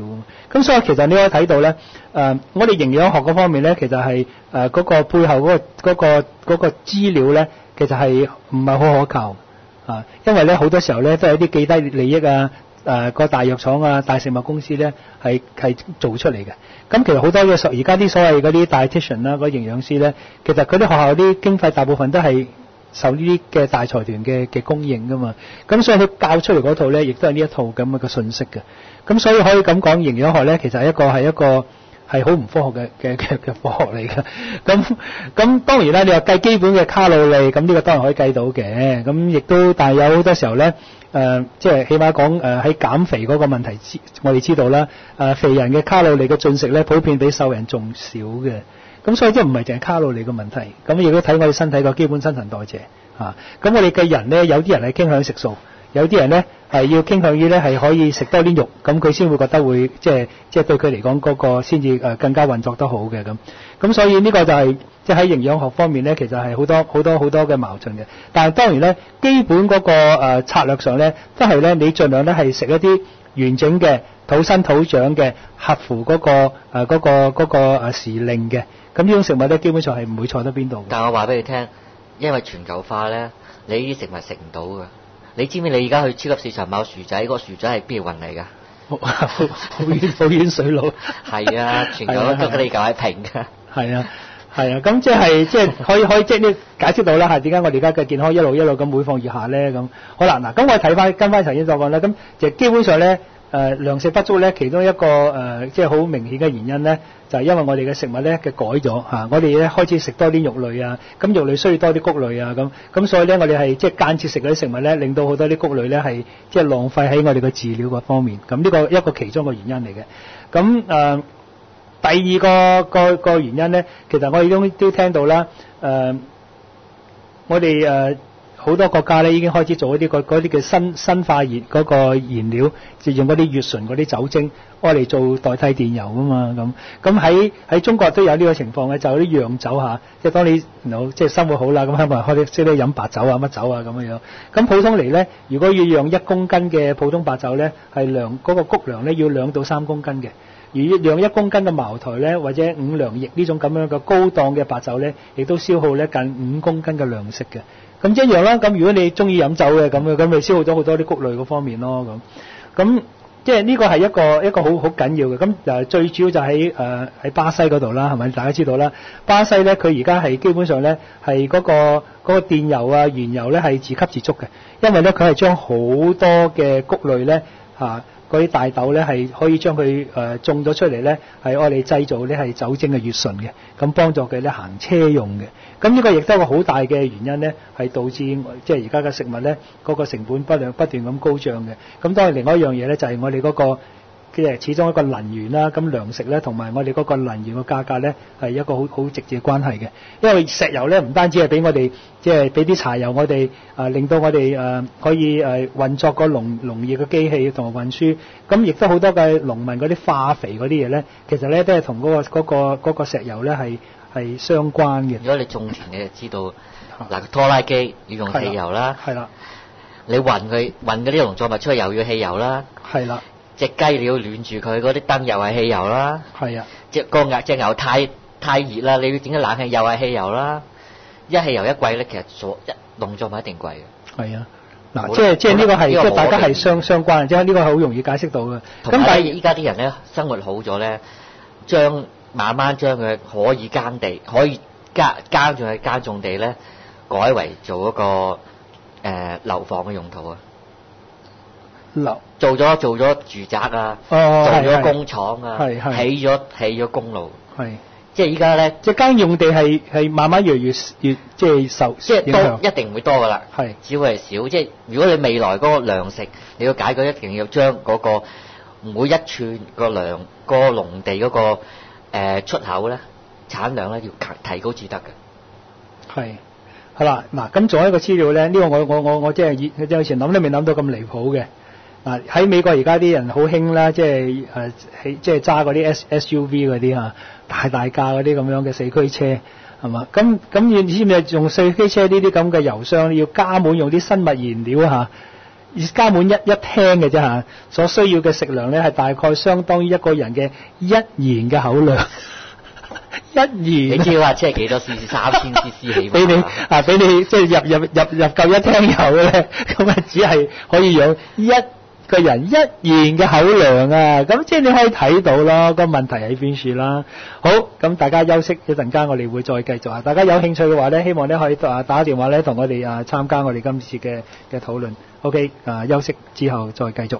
咁所以其實你可以睇到咧，誒、我哋營養學嗰方面咧，其實係誒嗰個背後嗰、個嗰、個嗰、個資料咧，其實係唔係好可靠啊？因為咧好多時候咧都係啲既低利益啊。誒、個大藥廠啊、大食物公司咧係係做出嚟嘅。咁其實好多嘅所而家啲所謂嗰啲 dietitian 啦、嗰營養師咧，其實佢啲學校啲經費大部分都係受呢啲嘅大財團嘅嘅供應噶嘛。咁所以佢教出嚟嗰套咧，亦都係呢一套咁嘅嘅信息嘅。咁所以可以咁講，營養學咧其實係一個係一個係好唔科學嘅嘅嘅嘅科學嚟嘅。咁咁當然啦，你話計基本嘅卡路里，咁呢個當然可以計到嘅。咁亦都，但係有好多時候咧。誒、即係起碼講誒喺減肥嗰個問題之，我哋知道啦。誒、肥人嘅卡路里嘅進食咧，普遍比瘦人仲少嘅。咁所以即係唔係淨係卡路里嘅問題，咁亦都睇我哋身體個基本新陳代謝嚇。咁、我哋嘅人咧，有啲人係傾向食素，有啲人咧係要傾向於咧係可以食多啲肉，咁佢先會覺得會即係即係對佢嚟講嗰個先至誒更加運作得好嘅咁。咁所以呢個就係、即係喺營養學方面咧，其實係好多好多好多嘅矛盾嘅。但係當然咧，基本嗰、個、呃、策略上咧，都係咧你儘量咧係食一啲完整嘅土生土長嘅，合乎嗰、個誒嗰、個嗰、個誒時令嘅。咁呢種食物咧，基本上係唔會錯得邊度。但我話俾你聽，因為全球化咧，你啲食物食唔到噶。你知唔知你而家去超級市場買個薯仔，嗰個薯仔係邊度運嚟㗎？好好遠好遠水路。係啊，全球都得你嚿係平㗎。係啊，係啊，咁即係即係可以可以即係呢解釋到啦係，點解我哋而家嘅健康一路一路咁每況愈下咧咁？好啦，嗱，咁我睇翻跟翻頭先所講啦，咁就基本上咧誒糧食不足咧，其中一個誒即係好明顯嘅原因咧，就係因為我哋嘅食物咧嘅改咗嚇，我哋咧開始食多啲肉類啊，咁肉類需要多啲谷類啊咁，咁所以咧我哋係即係間接食嗰啲食物咧，令到好多啲谷類咧係即係浪費喺我哋嘅飼料嗰方面，咁呢個一個其中嘅原因嚟嘅，咁誒。第二個個個原因咧，其實我哋都都聽到啦。誒、我哋誒好多國家咧已經開始做一啲個嗰啲嘅新新化熱嗰個燃料，就用嗰啲乙醇嗰啲酒精，愛嚟做代替電油啊嘛咁。咁喺喺中國都有呢個情況嘅，就啲洋酒嚇，即係當你好即係生活好啦，咁香港人開始即係飲白酒啊乜酒啊咁樣樣。咁普通嚟咧，如果要釀一公斤嘅普通白酒咧，係量嗰、個谷糧咧要兩到三公斤嘅。而釀一公斤嘅茅台咧，或者五糧液呢種咁樣嘅高檔嘅白酒咧，亦都消耗咧近五公斤嘅糧食嘅。咁一樣啦。咁如果你中意飲酒嘅咁嘅，咁咪消耗咗好多啲谷類嗰方面咯。咁咁即係呢個係一個一個好好緊要嘅。咁誒最主要就喺誒喺巴西嗰度啦，係咪？大家知道啦，巴西咧佢而家係基本上咧係嗰個嗰、個電油啊、原油咧係自給自足嘅，因為咧佢係將好多嘅谷類咧嚇。嗰啲大豆咧係可以將佢誒種咗出嚟咧，係愛嚟製造咧係酒精嘅乙醇嘅，咁幫助佢咧行車用嘅。咁呢個亦都係一個好大嘅原因咧，係導致即係而家嘅食物咧嗰、個成本不斷不斷咁高漲嘅。咁當然另外一樣嘢咧就係我哋嗰、個。即係始終一個能源啦，咁糧食咧同埋我哋嗰個能源嘅價格咧係一個好好直接關係嘅。因為石油咧唔單止係俾我哋即係俾啲柴油我哋啊，令到我哋誒、可以誒、呃、運作個農農業嘅機器同埋運輸，咁亦都好多嘅農民嗰啲化肥嗰啲嘢咧，其實咧都係同嗰個嗰、個嗰個石油咧係係相關嘅。如。果你種田，你就知道嗱，拖拉機要用汽油啦，係啦，你運佢運嗰啲農作物出去又要汽油啦，係啦，只雞你要暖住佢，嗰啲燈又係汽油啦，係啊，只個牛只牛太太熱啦，你要整啲冷氣又係汽油啦，一汽油一貴咧，其實所一農作物一定貴嘅。係啊。嗱，即係即係呢個係即係大家係相相關，即係呢個係好容易解釋到嘅。咁但係依家啲人咧生活好咗咧，將慢慢將佢可以耕地，可以耕耕種嘅耕種地咧，改為做一個誒、呃、樓房嘅用途啊！樓做咗做咗住宅啊，哦做咗工廠啊，起咗起咗公路，係即係依家咧，即係耕用地係係慢慢越嚟越越即係受即係多一定會多噶啦。係只會係少，即係如果你未來嗰個糧食你要解決，一定要將嗰個每一寸個糧、個農地嗰、個、呃、出口咧產量咧要提高至得嘅。係好啦嗱，咁仲有一個資料咧，呢、個我我我我即係以即係以前諗都未諗到咁離譜嘅。嗱喺美國而家啲人好興啦，即係誒起即係揸嗰啲 S SUV 嗰啲嚇大大架嗰啲咁樣嘅四驅車係嘛？咁咁你知唔知用四驅車呢啲咁嘅油箱要加滿用啲生物燃料嚇？要加滿一一聽嘅啫嚇，所需要嘅食糧咧係大概相當於一個人嘅一言嘅口糧，一言。你知架車幾多 CC？三千 CC 起碼。俾你啊，俾你即係入入入入夠一廳油咧，咁啊只係可以養一個人一言嘅口糧啊！咁即係你可以睇到咯，個問題喺邊處啦。好，咁大家休息一陣間，我哋會再繼續啊！大家有興趣嘅話咧，希望咧可以啊打電話咧同我哋啊參加我哋今次嘅嘅討論。OK，啊休息之後再繼續。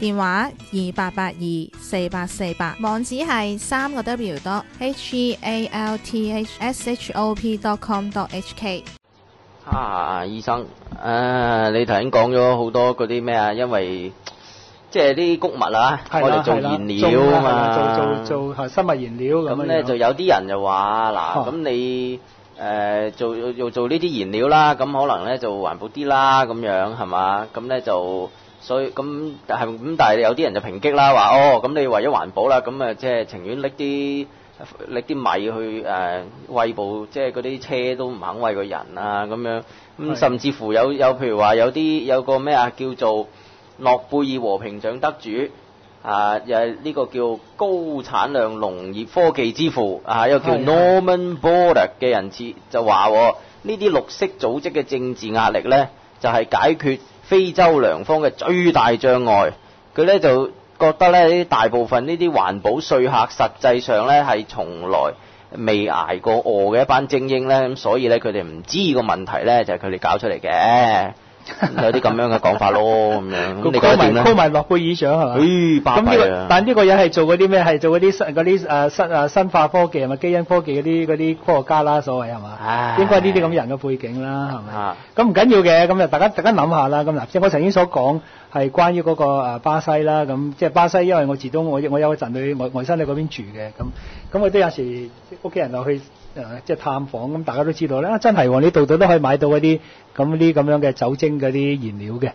電話二八八二四八四八，網址係三個 W dot H E A L T H S H O P dot com dot H K。啊，醫生，誒、你頭先講咗好多嗰啲咩啊？因為即係啲谷物啊，我哋做燃料啊嘛，做做做係生物燃料咁咧就有啲人就話嗱，啊咁你誒、做做做呢啲燃料啦，咁可能咧就環保啲啦，咁樣係嘛？咁咧就所以咁但係咁，但係有啲人就抨擊啦，話哦，咁你為咗環保啦，咁誒即係情願拎啲拎啲米去誒、餵部即係嗰啲車都唔肯餵個人啊咁樣，咁甚至乎有有譬如話有啲有個咩啊叫做諾貝爾和平獎得主。啊，又係呢個叫高產量農業科技之父啊，一個叫 Norman Borlaug 嘅人士就話喎呢啲綠色組織嘅政治壓力呢，就係、解決非洲良方嘅最大障礙。佢呢就覺得呢大部分呢啲環保税客，實際上呢係從來未挨過餓嘅一班精英呢，咁所以呢，佢哋唔知個問題呢，就係佢哋搞出嚟嘅，有啲咁樣嘅講法咯，咁樣。咁你覺得高埋點呢？高埋諾貝爾獎係嘛？咦，咁呢、個！但呢個人係做嗰啲咩？係做嗰啲新嗰啲誒新誒生化科技係咪基因科技嗰啲嗰啲科學家啦，所謂係嘛？唉應該呢啲咁人嘅背景啦，係咪？啊咁唔緊要嘅，咁就大家大家諗下啦。咁嗱，即係我曾經所講係關於嗰個誒巴西啦。咁即係巴西，因為我自東我我有一陣去外外甥女嗰邊住嘅，咁咁我都有時屋企人落去即係探訪，咁大家都知道咧，啊真係喎，你度度都可以買到嗰啲咁啲咁樣嘅酒精嗰啲燃料嘅。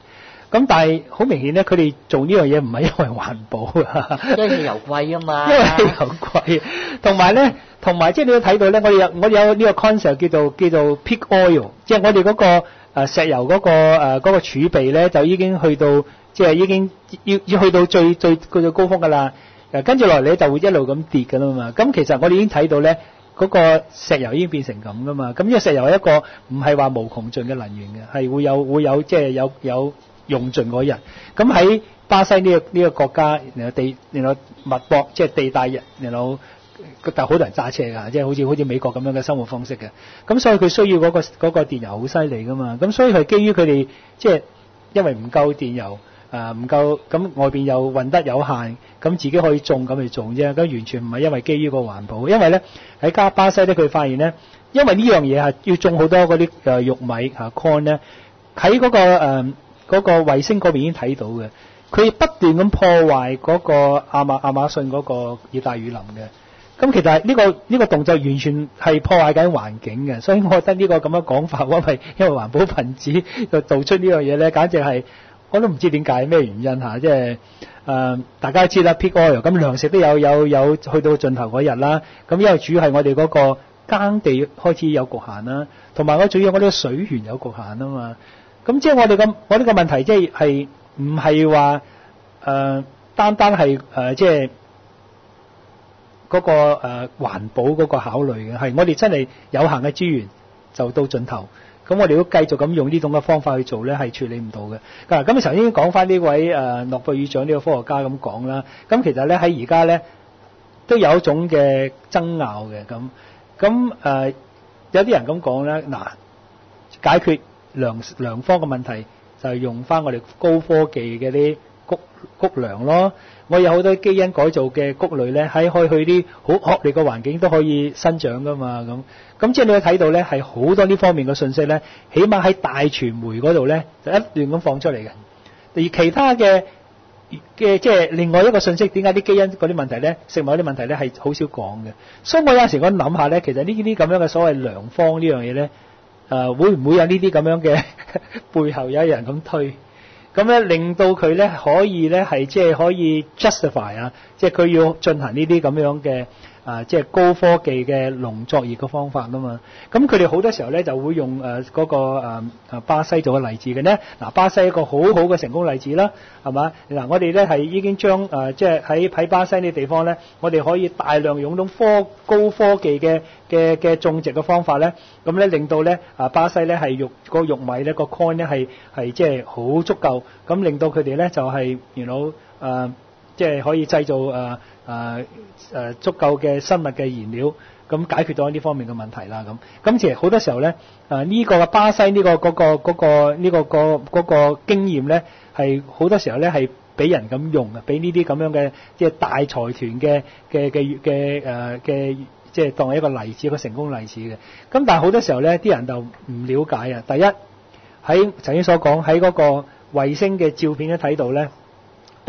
咁但係好明顯咧，佢哋做呢樣嘢唔係因為環保啊。因為汽油貴啊嘛。因為汽油貴，同埋咧，同埋即係你都睇到咧，我哋有我哋有呢個 concept 叫做叫做 peak oil，即係我哋嗰、個、呃、石油嗰、個誒嗰、個儲備咧，就已經去到即係已經要要去到最最最最高峰㗎啦。誒跟住落嚟咧就會一路咁跌㗎啦嘛。咁其實我哋已經睇到咧。嗰個石油已經變成咁噶嘛，咁因為石油係一個唔係話無窮盡嘅能源嘅，係會有會有即係有有用盡嗰日。咁喺巴西呢、個呢、個國家，然後地然後密博即係地大人，然後但好多人揸車㗎，即係好似好似美國咁樣嘅生活方式嘅。咁所以佢需要嗰、個嗰、個電油好犀利噶嘛。咁所以佢基於佢哋即係因為唔夠電油。誒唔、夠咁外邊又運得有限，咁自己可以種咁去種啫，咁完全唔係因為基於個環保，因為咧喺加巴西咧佢發現咧，因為呢樣嘢係要種好多嗰啲誒玉米嚇 corn 咧，喺嗰、個誒嗰、個衛星嗰邊已經睇到嘅，佢不斷咁破壞嗰個亞馬亞馬遜嗰個熱帶雨林嘅。咁其實呢、個呢、個動作完全係破壞緊環境嘅，所以我覺得呢個咁樣講法，因為因為環保分子就導出呢樣嘢咧，簡直係我都唔知點解咩原因嚇，即係誒大家都知啦，peak oil 咁糧食都有有有去到盡頭嗰日啦，咁因為主要係我哋嗰個耕地開始有局限啦，同埋我主要我哋水源有局限啊嘛，咁即係我哋咁我呢個問題即係係唔係話誒單單係誒、即係。嗰、個誒、環保嗰個考慮嘅，係我哋真係有限嘅資源就到盡頭，咁我哋都繼續咁用呢種嘅方法去做咧，係處理唔到嘅。嗱，咁頭先講翻呢位誒、諾貝爾獎呢個科學家咁講啦，咁其實咧喺而家咧都有一種嘅爭拗嘅，咁咁誒有啲人咁講咧，嗱解決糧糧荒嘅問題就係用翻我哋高科技嘅啲谷谷糧咯。我有好多基因改造嘅谷类咧，喺可以去啲好惡劣嘅環境都可以生長噶嘛，咁咁即係你可以睇到咧，係好多呢方面嘅信息咧，起碼喺大傳媒嗰度咧就一段咁放出嚟嘅。而其他嘅嘅即係另外一個信息，點解啲基因嗰啲問題咧，食物嗰啲問題咧係好少講嘅。所以我有陣時我諗下咧，其實呢啲咁樣嘅所謂良方呢樣嘢咧，誒、會唔會有呢啲咁樣嘅 背後有人咁推？咁咧令到佢咧可以咧係即係可以 justify 啊，即係佢要進行呢啲咁樣嘅啊，即係高科技嘅農作業嘅方法啊嘛。咁佢哋好多時候咧就會用誒嗰、個誒誒巴西做嘅例子嘅咧。嗱，巴西一個好好嘅成功例子啦，係嘛？嗱，我哋咧係已經將誒即係喺喺巴西呢地方咧，我哋可以大量用到科高科技嘅嘅嘅種植嘅方法咧，咁咧令到咧啊巴西咧係玉個玉米咧個 coin 咧係係即係好足夠，咁令到佢哋咧就係原來誒即係可以製造誒誒誒足夠嘅生物嘅燃料，咁解決到呢方面嘅問題啦咁。咁其實好多時候咧誒呢個巴西呢個嗰個嗰個呢個個嗰個經驗咧係好多時候咧係。俾人咁用啊，俾呢啲咁樣嘅即係大財團嘅嘅嘅嘅誒嘅，即係當係一個例子，一個成功例子嘅。咁但係好多時候咧，啲人就唔了解啊。第一喺頭先所講喺嗰個衛星嘅照片咧睇到咧，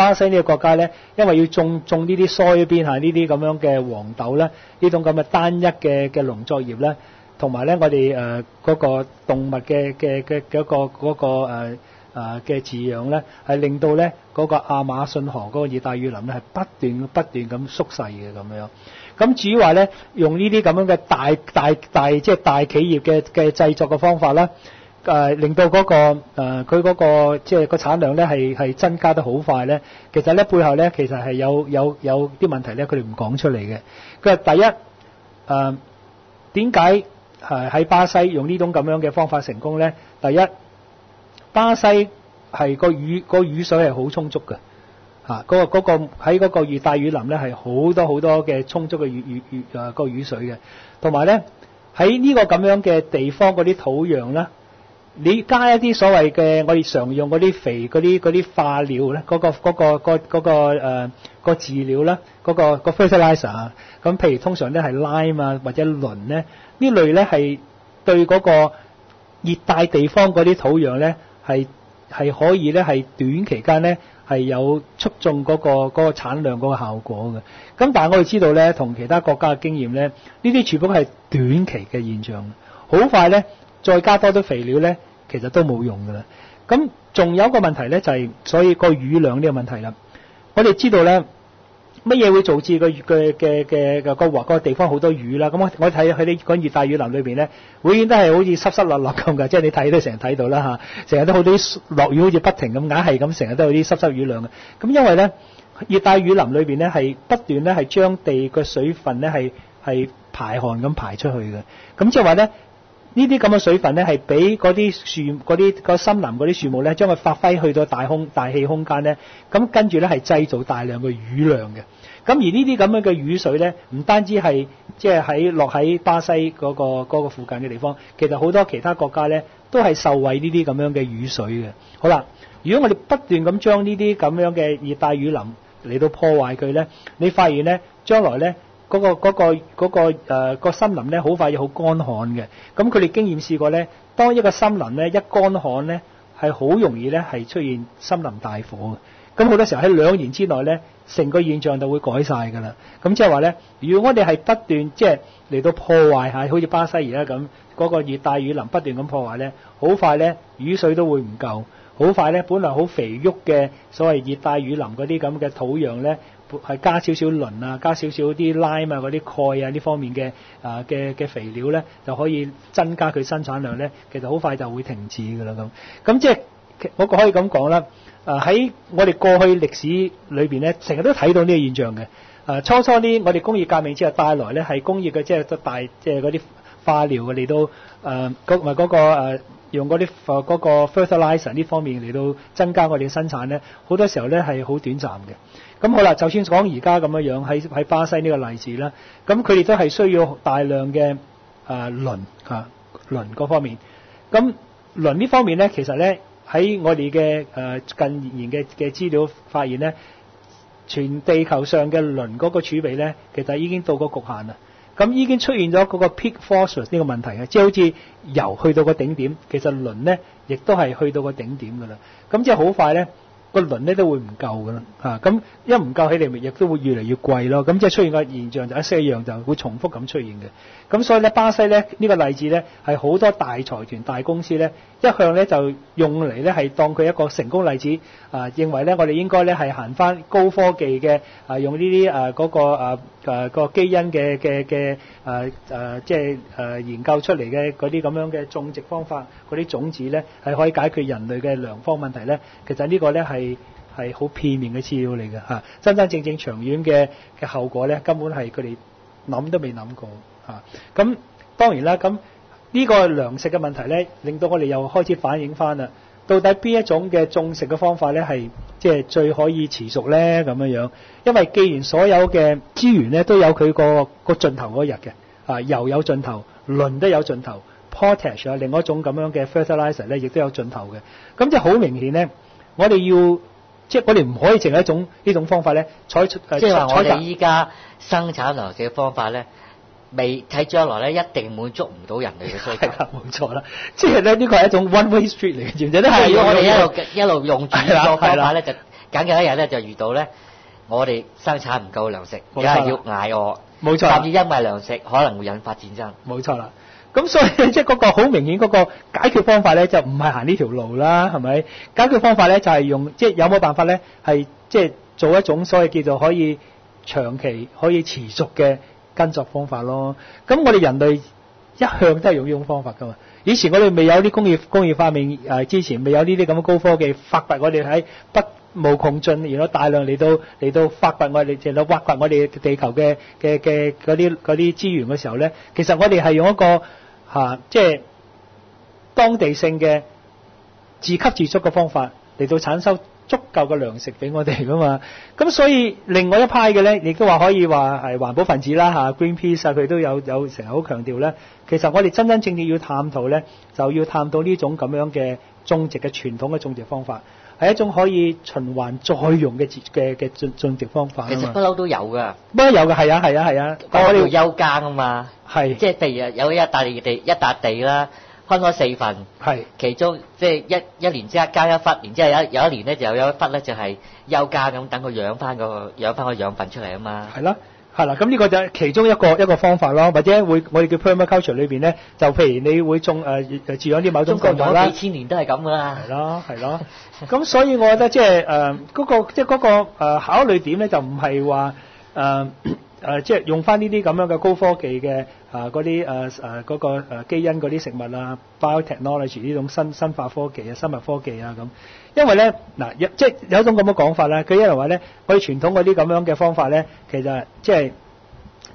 巴西呢個國家咧，因為要種種呢啲腮邊嚇呢啲咁樣嘅黃豆咧，呢種咁嘅單一嘅嘅農作業咧，同埋咧我哋誒嗰個動物嘅嘅嘅嘅一個嗰個誒誒嘅飼養咧，係令到咧嗰個亞馬遜河嗰個熱帶雨林咧係不斷不斷咁縮細嘅咁樣。咁至於話咧，用呢啲咁樣嘅大大大即係大企業嘅嘅製作嘅方法啦，誒令到嗰、個誒佢嗰個即係個產量咧係係增加得好快咧，其實咧背後咧其實係有有有啲問題咧，佢哋唔講出嚟嘅。佢話第一誒點解係喺巴西用呢種咁樣嘅方法成功咧？第一，巴西係個雨個雨水係好充足嘅。啊！嗰、個嗰、個喺嗰個熱帶雨林咧，係好多好多嘅充足嘅雨雨雨誒個雨水嘅，同埋咧喺呢個咁樣嘅地方嗰啲土壤咧，你加一啲所謂嘅我哋常用嗰啲肥嗰啲嗰啲化料咧，嗰、個嗰、個個嗰、個誒、個飼料啦，嗰、個、個 fertilizer 啊，咁譬如通常咧係 lime 啊或者磷咧，呢類咧係對嗰個熱帶地方嗰啲土壤咧係係可以咧係短期間咧。係有促進嗰、個嗰、個產量嗰個效果嘅。咁但係我哋知道咧，同其他國家嘅經驗咧，呢啲全部係短期嘅現象，好快咧再加多啲肥料咧，其實都冇用㗎啦。咁仲有一個問題咧，就係、所以個雨量呢個問題啦。我哋知道咧。乜嘢會導致個嘅嘅嘅嘅個個地方好多雨啦？咁我我睇喺啲嗰熱帶雨林裏邊咧，永遠都係好似濕濕落落咁嘅，即係你睇都成日睇到啦嚇，成日都好多啲落雨好似不停咁，硬係咁成日都有啲濕濕雨量嘅。咁因為咧熱帶雨林裏邊咧係不斷咧係將地嘅水分咧係係排汗咁排出去嘅。咁即係話咧呢啲咁嘅水分咧係俾嗰啲樹嗰啲個森林嗰啲樹木咧將佢發揮去到大空大氣空間咧，咁跟住咧係製造大量嘅雨量嘅。咁而呢啲咁樣嘅雨水咧，唔單止係即係喺落喺巴西嗰、個嗰、個附近嘅地方，其實好多其他國家咧都係受惠呢啲咁樣嘅雨水嘅。好啦，如果我哋不斷咁將呢啲咁樣嘅熱帶雨林嚟到破壞佢咧，你發現咧將來咧嗰、個嗰、個嗰、個誒個森林咧好快要好乾旱嘅。咁佢哋經驗試過咧，當一個森林咧一乾旱咧，係好容易咧係出現森林大火嘅。咁好多時候喺兩年之內咧，成個現象就會改晒㗎啦。咁即係話咧，如果我哋係不斷即係嚟到破壞下，好似巴西而家咁嗰個熱帶雨林不斷咁破壞咧，好快咧雨水都會唔夠，好快咧本來好肥沃嘅所謂熱帶雨林嗰啲咁嘅土壤咧，係加少少磷啊，加少少啲 lime 啊嗰啲鈣啊呢方面嘅啊嘅嘅肥料咧，就可以增加佢生產量咧。其實好快就會停止㗎啦咁。咁即係我可以咁講啦。誒喺我哋過去歷史裏邊咧，成日都睇到呢個現象嘅。誒初初啲我哋工業革命之後帶來咧，係工業嘅即係大即係嗰啲化療嘅嚟到誒嗰咪嗰個誒用嗰啲誒嗰個 fertilizer 呢方面嚟到增加我哋嘅生產咧，好多時候咧係好短暫嘅。咁好啦，就算講而家咁樣樣喺喺巴西呢個例子啦，咁佢哋都係需要大量嘅誒磷嚇磷嗰方面。咁磷呢方面咧，其實咧。喺我哋嘅誒近年嘅嘅資料發現咧，全地球上嘅磷嗰個儲備咧，其實已經到個局限啦。咁已經出現咗嗰個 peak phosphorus 呢個問題嘅，即係好似油去到個頂點，其實磷咧亦都係去到個頂點噶啦。咁即係好快咧。個輪咧都會唔夠噶啦，咁一唔夠起嚟，亦都會越嚟越貴咯。咁即係出現個現象就一式一樣，就會重複咁出現嘅。咁所以咧，巴西咧呢個例子咧係好多大財團、大公司咧一向咧就用嚟咧係當佢一個成功例子啊，認為咧我哋應該咧係行翻高科技嘅啊，用呢啲啊嗰個啊啊個基因嘅嘅嘅啊啊即係誒研究出嚟嘅嗰啲咁樣嘅種植方法，嗰啲種子咧係可以解決人類嘅糧荒問題咧。其實呢個咧係係好片面嘅資料嚟嘅嚇，真真正正長遠嘅嘅後果咧，根本係佢哋諗都未諗過嚇。咁當然啦，咁呢個糧食嘅問題咧，令到我哋又開始反映翻啦。到底邊一種嘅種食嘅方法咧，係即係最可以持續咧咁樣樣？因為既然所有嘅資源咧都有佢個個盡頭嗰日嘅，啊油有盡頭，輪都有盡頭，potash 啊另外一種咁樣嘅 fertilizer 咧，亦都有盡頭嘅。咁即係好明顯咧，我哋要即係我哋唔可以淨係一種呢種方法咧，採取即係話我哋依家生產糧食嘅方法咧。未睇將來咧，一定滿足唔到人類嘅 需求。係啦，冇錯啦。即係咧，呢個係一種 one way street 嚟嘅，知唔知咧？係如果我哋一路一路用住呢個方法咧，就緊有一日咧就遇到咧，我哋生產唔夠糧食，梗係要捱餓。冇錯。甚至因為糧食可能會引發戰爭。冇錯啦。咁所以即係嗰個好明顯嗰個解決方法咧，就唔係行呢條路啦，係咪？解決方法咧就係用即係有冇辦法咧，係即係做一種所謂叫做可以長期可以持續嘅耕作方法咯，咁我哋人類一向都係用呢種方法噶嘛，以前我哋未有啲工業工業化面誒、之前，未有呢啲咁嘅高科技發掘我哋喺不無窮盡，然後大量嚟到嚟到發掘我哋，嚟到挖掘我哋地球嘅嘅嘅嗰啲啲資源嘅時候咧，其實我哋係用一個嚇、即係當地性嘅自給自足嘅方法嚟到產生足夠嘅糧食俾我哋噶嘛。咁所以另外一派嘅咧，亦都話可以話係環保分子啦嚇，Greenpeace 啊，佢都有有成日好強調咧。其實我哋真真正正要探討咧，就要探討呢種咁樣嘅種植嘅傳統嘅種植方法，係一種可以循環再用嘅自嘅嘅種種植方法其實不。嬲都有噶，不過有嘅係啊係啊係啊，我哋嗰個叫休耕啊嘛，係即係譬如有一笪地一笪地啦，分開四份，係其中即係一一年之後加一忽，然之後有一有一年咧就有一忽咧就係休耕咁，等佢養翻個養翻個養分出嚟啊嘛。係啦。係啦，咁呢個就係其中一個一個方法咯，或者會我哋叫 permaculture 裏邊咧，就譬如你會種誒誒飼養啲某種中國作物啦養咗幾，千年都係咁噶啦。係咯係咯，咁所以我覺得即係誒嗰個即係嗰個誒考慮點咧，就唔係話誒誒 即係用翻呢啲咁樣嘅高科技嘅啊嗰啲誒誒嗰個誒基因嗰啲食物啊，biotechnology 呢種新新化科技啊、生物科技啊咁。因為咧嗱，有即係有一種咁嘅講法啦，佢因為話咧，我哋傳統嗰啲咁樣嘅方法咧，其實即係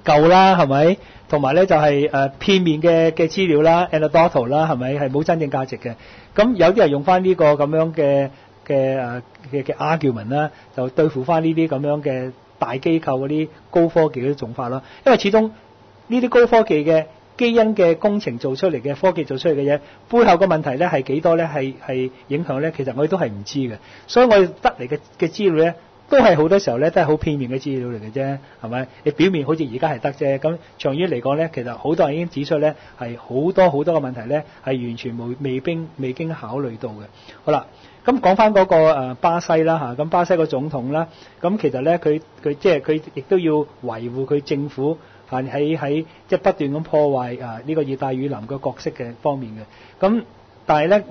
舊啦，係咪？同埋咧就係、誒、片面嘅嘅資料啦，anecdotal 啦，係咪？係冇真正價值嘅。咁有啲人用翻呢個咁樣嘅嘅誒嘅嘅 argument 啦，就對付翻呢啲咁樣嘅大機構嗰啲高科技嗰啲種法啦。因為始終呢啲高科技嘅基因嘅工程做出嚟嘅科技做出嚟嘅嘢，背後嘅問題咧係幾多咧？係係影響咧？其實我哋都係唔知嘅。所以我哋得嚟嘅嘅資料咧，都係好多時候咧都係好片面嘅資料嚟嘅啫，係咪？你表面好似而家係得啫，咁長遠嚟講咧，其實好多人已經指出咧係好多好多嘅問題咧係完全冇未經未經考慮到嘅。好啦。咁講翻嗰個巴西啦嚇，咁巴西個總統啦，咁其實咧佢佢即係佢亦都要維護佢政府係喺喺即係不斷咁破壞啊呢個熱帶雨林嘅角色嘅方面嘅。咁但係咧，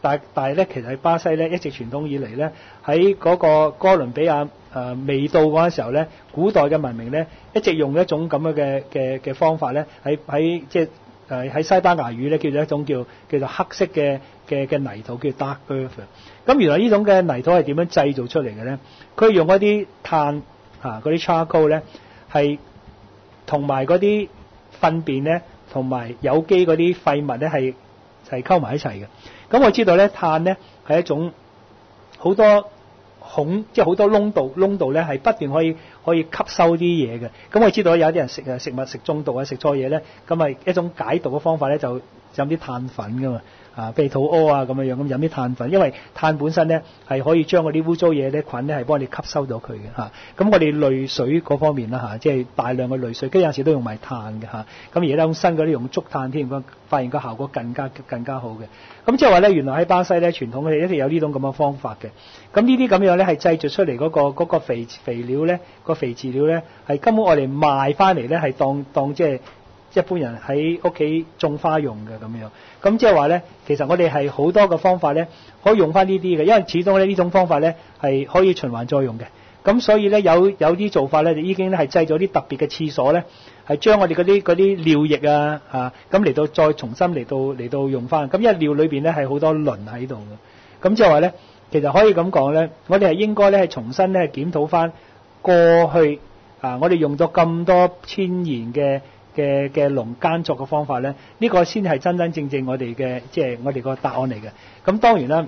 但但係咧，其實喺巴西咧一直傳統以嚟咧，喺嗰個哥倫比亞誒未到嗰陣時候咧，古代嘅文明咧一直用一種咁樣嘅嘅嘅方法咧，喺喺即係。誒喺西班牙語咧叫做一種叫叫做黑色嘅嘅嘅泥土叫 dark earth。咁原來呢種嘅泥土係點樣製造出嚟嘅咧？佢用一啲碳嚇嗰啲 charcoal 咧，係同埋嗰啲糞便咧，同埋有機嗰啲廢物咧係係溝埋一齊嘅。咁我知道咧，碳咧係一種好多孔，即係好多窿度，窿度咧係不斷可以可以吸收啲嘢嘅。咁我知道有啲人食誒食物食中毒啊，食錯嘢咧，咁咪一種解毒嘅方法咧就飲啲碳粉噶嘛。啊，譬如肚屙啊咁樣樣咁飲啲碳粉，因為碳本身咧係可以將嗰啲污糟嘢咧菌咧係幫你吸收到佢嘅嚇。咁、我哋濾水嗰方面啦嚇、即係大量嘅濾水，跟有時都用埋碳嘅嚇。咁而家用新嗰啲用竹炭添，咁發現個效果更加更加好嘅。咁即係話咧，原來喺巴西咧傳統佢哋一直有呢種咁嘅方法嘅。咁呢啲咁樣咧係製造出嚟嗰、個嗰、個肥肥料咧，個肥飼料咧係根本我哋賣翻嚟咧係當當即係。一般人喺屋企種花用嘅咁樣，咁即係話咧，其實我哋係好多嘅方法咧，可以用翻呢啲嘅，因為始終咧呢種方法咧係可以循環再用嘅。咁所以咧有有啲做法咧，就已經咧係製咗啲特別嘅廁所咧，係將我哋嗰啲嗰啲尿液啊嚇，咁嚟到再重新嚟到嚟到用翻。咁因為尿裏邊咧係好多磷喺度嘅，咁即係話咧，其實可以咁講咧，我哋係應該咧係重新咧檢討翻過去啊，我哋用咗咁多天然嘅。嘅嘅農耕作嘅方法咧，呢、個先係真真正正我哋嘅即係我哋個答案嚟嘅。咁當然啦，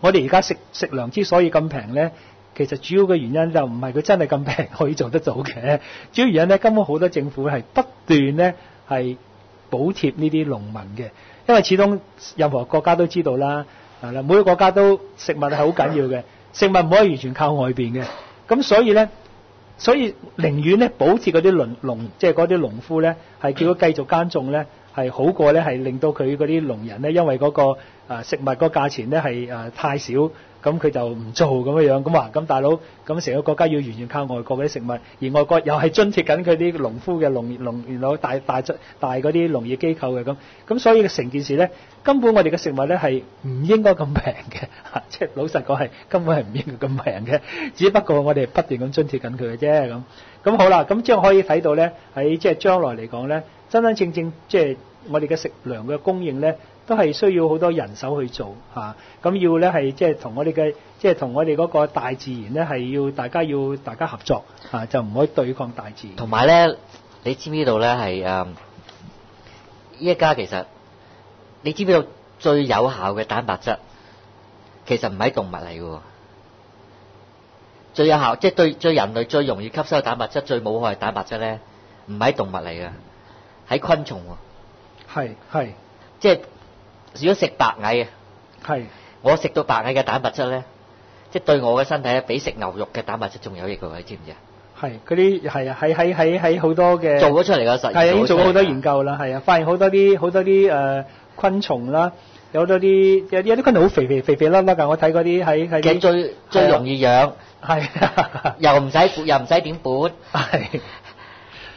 我哋而家食食糧之所以咁平咧，其實主要嘅原因就唔係佢真係咁平可以做得到嘅，主要原因咧根本好多政府係不斷咧係補貼呢啲農民嘅，因為始終任何國家都知道啦，係啦，每個國家都食物係好緊要嘅，食物唔可以完全靠外邊嘅，咁所以咧。所以寧願咧保持嗰啲農農，即係嗰啲農夫咧，係叫佢繼續耕種咧，係好過咧係令到佢嗰啲農人咧，因為嗰、個、呃、食物個價錢咧係誒太少，咁佢就唔做咁樣樣，咁話咁大佬，咁成個國家要完全靠外國嗰啲食物，而外國又係津貼緊佢啲農夫嘅農農原來大大大嗰啲農業機構嘅咁，咁所以成件事咧，根本我哋嘅食物咧係唔應該咁平嘅，即係老實講係根本係唔應該咁平嘅，只不過我哋不斷咁津貼緊佢嘅啫咁。咁好啦，咁即係可以睇到咧，喺即係將來嚟講咧，真真正正即係我哋嘅食糧嘅供應咧。都係需要好多人手去做嚇，咁要咧係即係同我哋嘅即係同我哋嗰個大自然咧係要大家要大家合作嚇，就唔可以對抗大自然。同埋咧，你知唔知道咧係誒？依家其實你知唔知道最有效嘅蛋白質其實唔係動物嚟嘅喎，最有效即係對對人類最容易吸收嘅蛋白質、最冇害嘅蛋白質咧，唔係動物嚟嘅，喺昆蟲喎。係係，即係。如果食白蟻啊，係。我食到白蟻嘅蛋白質咧，即係對我嘅身體咧，比食牛肉嘅蛋白質仲有益嘅，你知唔知啊？係嗰啲係啊，喺喺喺喺好多嘅做咗出嚟嘅實驗，係已經做咗好多研究啦，係啊，發現好多啲好多啲誒昆蟲啦，有好多啲有啲有啲昆蟲好肥肥肥肥粒粒㗎，我睇嗰啲喺喺嘅最最容易養，係。又唔使又唔使點管，係。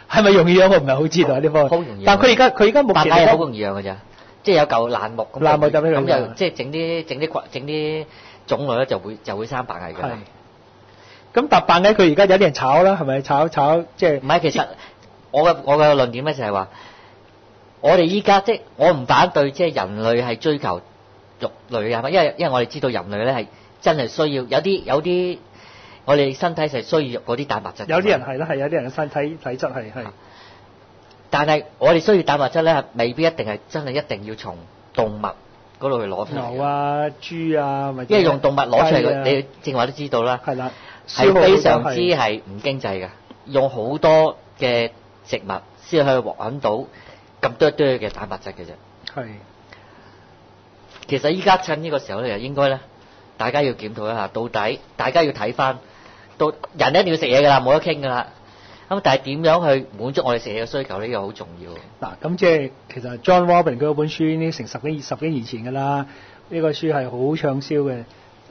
係咪容易養？我唔係好知道呢方面，好容易，但佢而家佢而家目前係好容易養嘅咋。即係有嚿爛木咁，爛木就咁就即係整啲整啲整啲種類咧，就會就會生白蟻㗎。係。咁但白蟻佢而家有啲人炒啦，係咪炒炒即係？唔係，其實我嘅我嘅論點咧就係話，我哋依家即係我唔反對，即係人類係追求肉類啊，因為因為我哋知道人類咧係真係需要有啲有啲我哋身體係需要嗰啲蛋白質。有啲人係啦，係有啲人嘅身體體質係係。但係我哋需要蛋白質咧，未必一定係真係一定要從動物嗰度去攞出嚟。牛啊、豬啊，或者因為用動物攞出嚟嘅，你正話都知道啦。係啦，係非常之係唔經濟嘅，用好多嘅食物先可以獲揾到咁多多嘅蛋白質嘅啫。係。其實依家趁呢個時候咧，就應該咧，大家要檢討一下，到底大家要睇翻，到人一定要食嘢㗎啦，冇得傾㗎啦。咁但係點樣去滿足我哋食嘢嘅需求呢？呢個好重要。嗱，咁即係其實 John Robin 佢嗰本書呢，成十幾十幾年前㗎啦。呢個書係好暢銷嘅，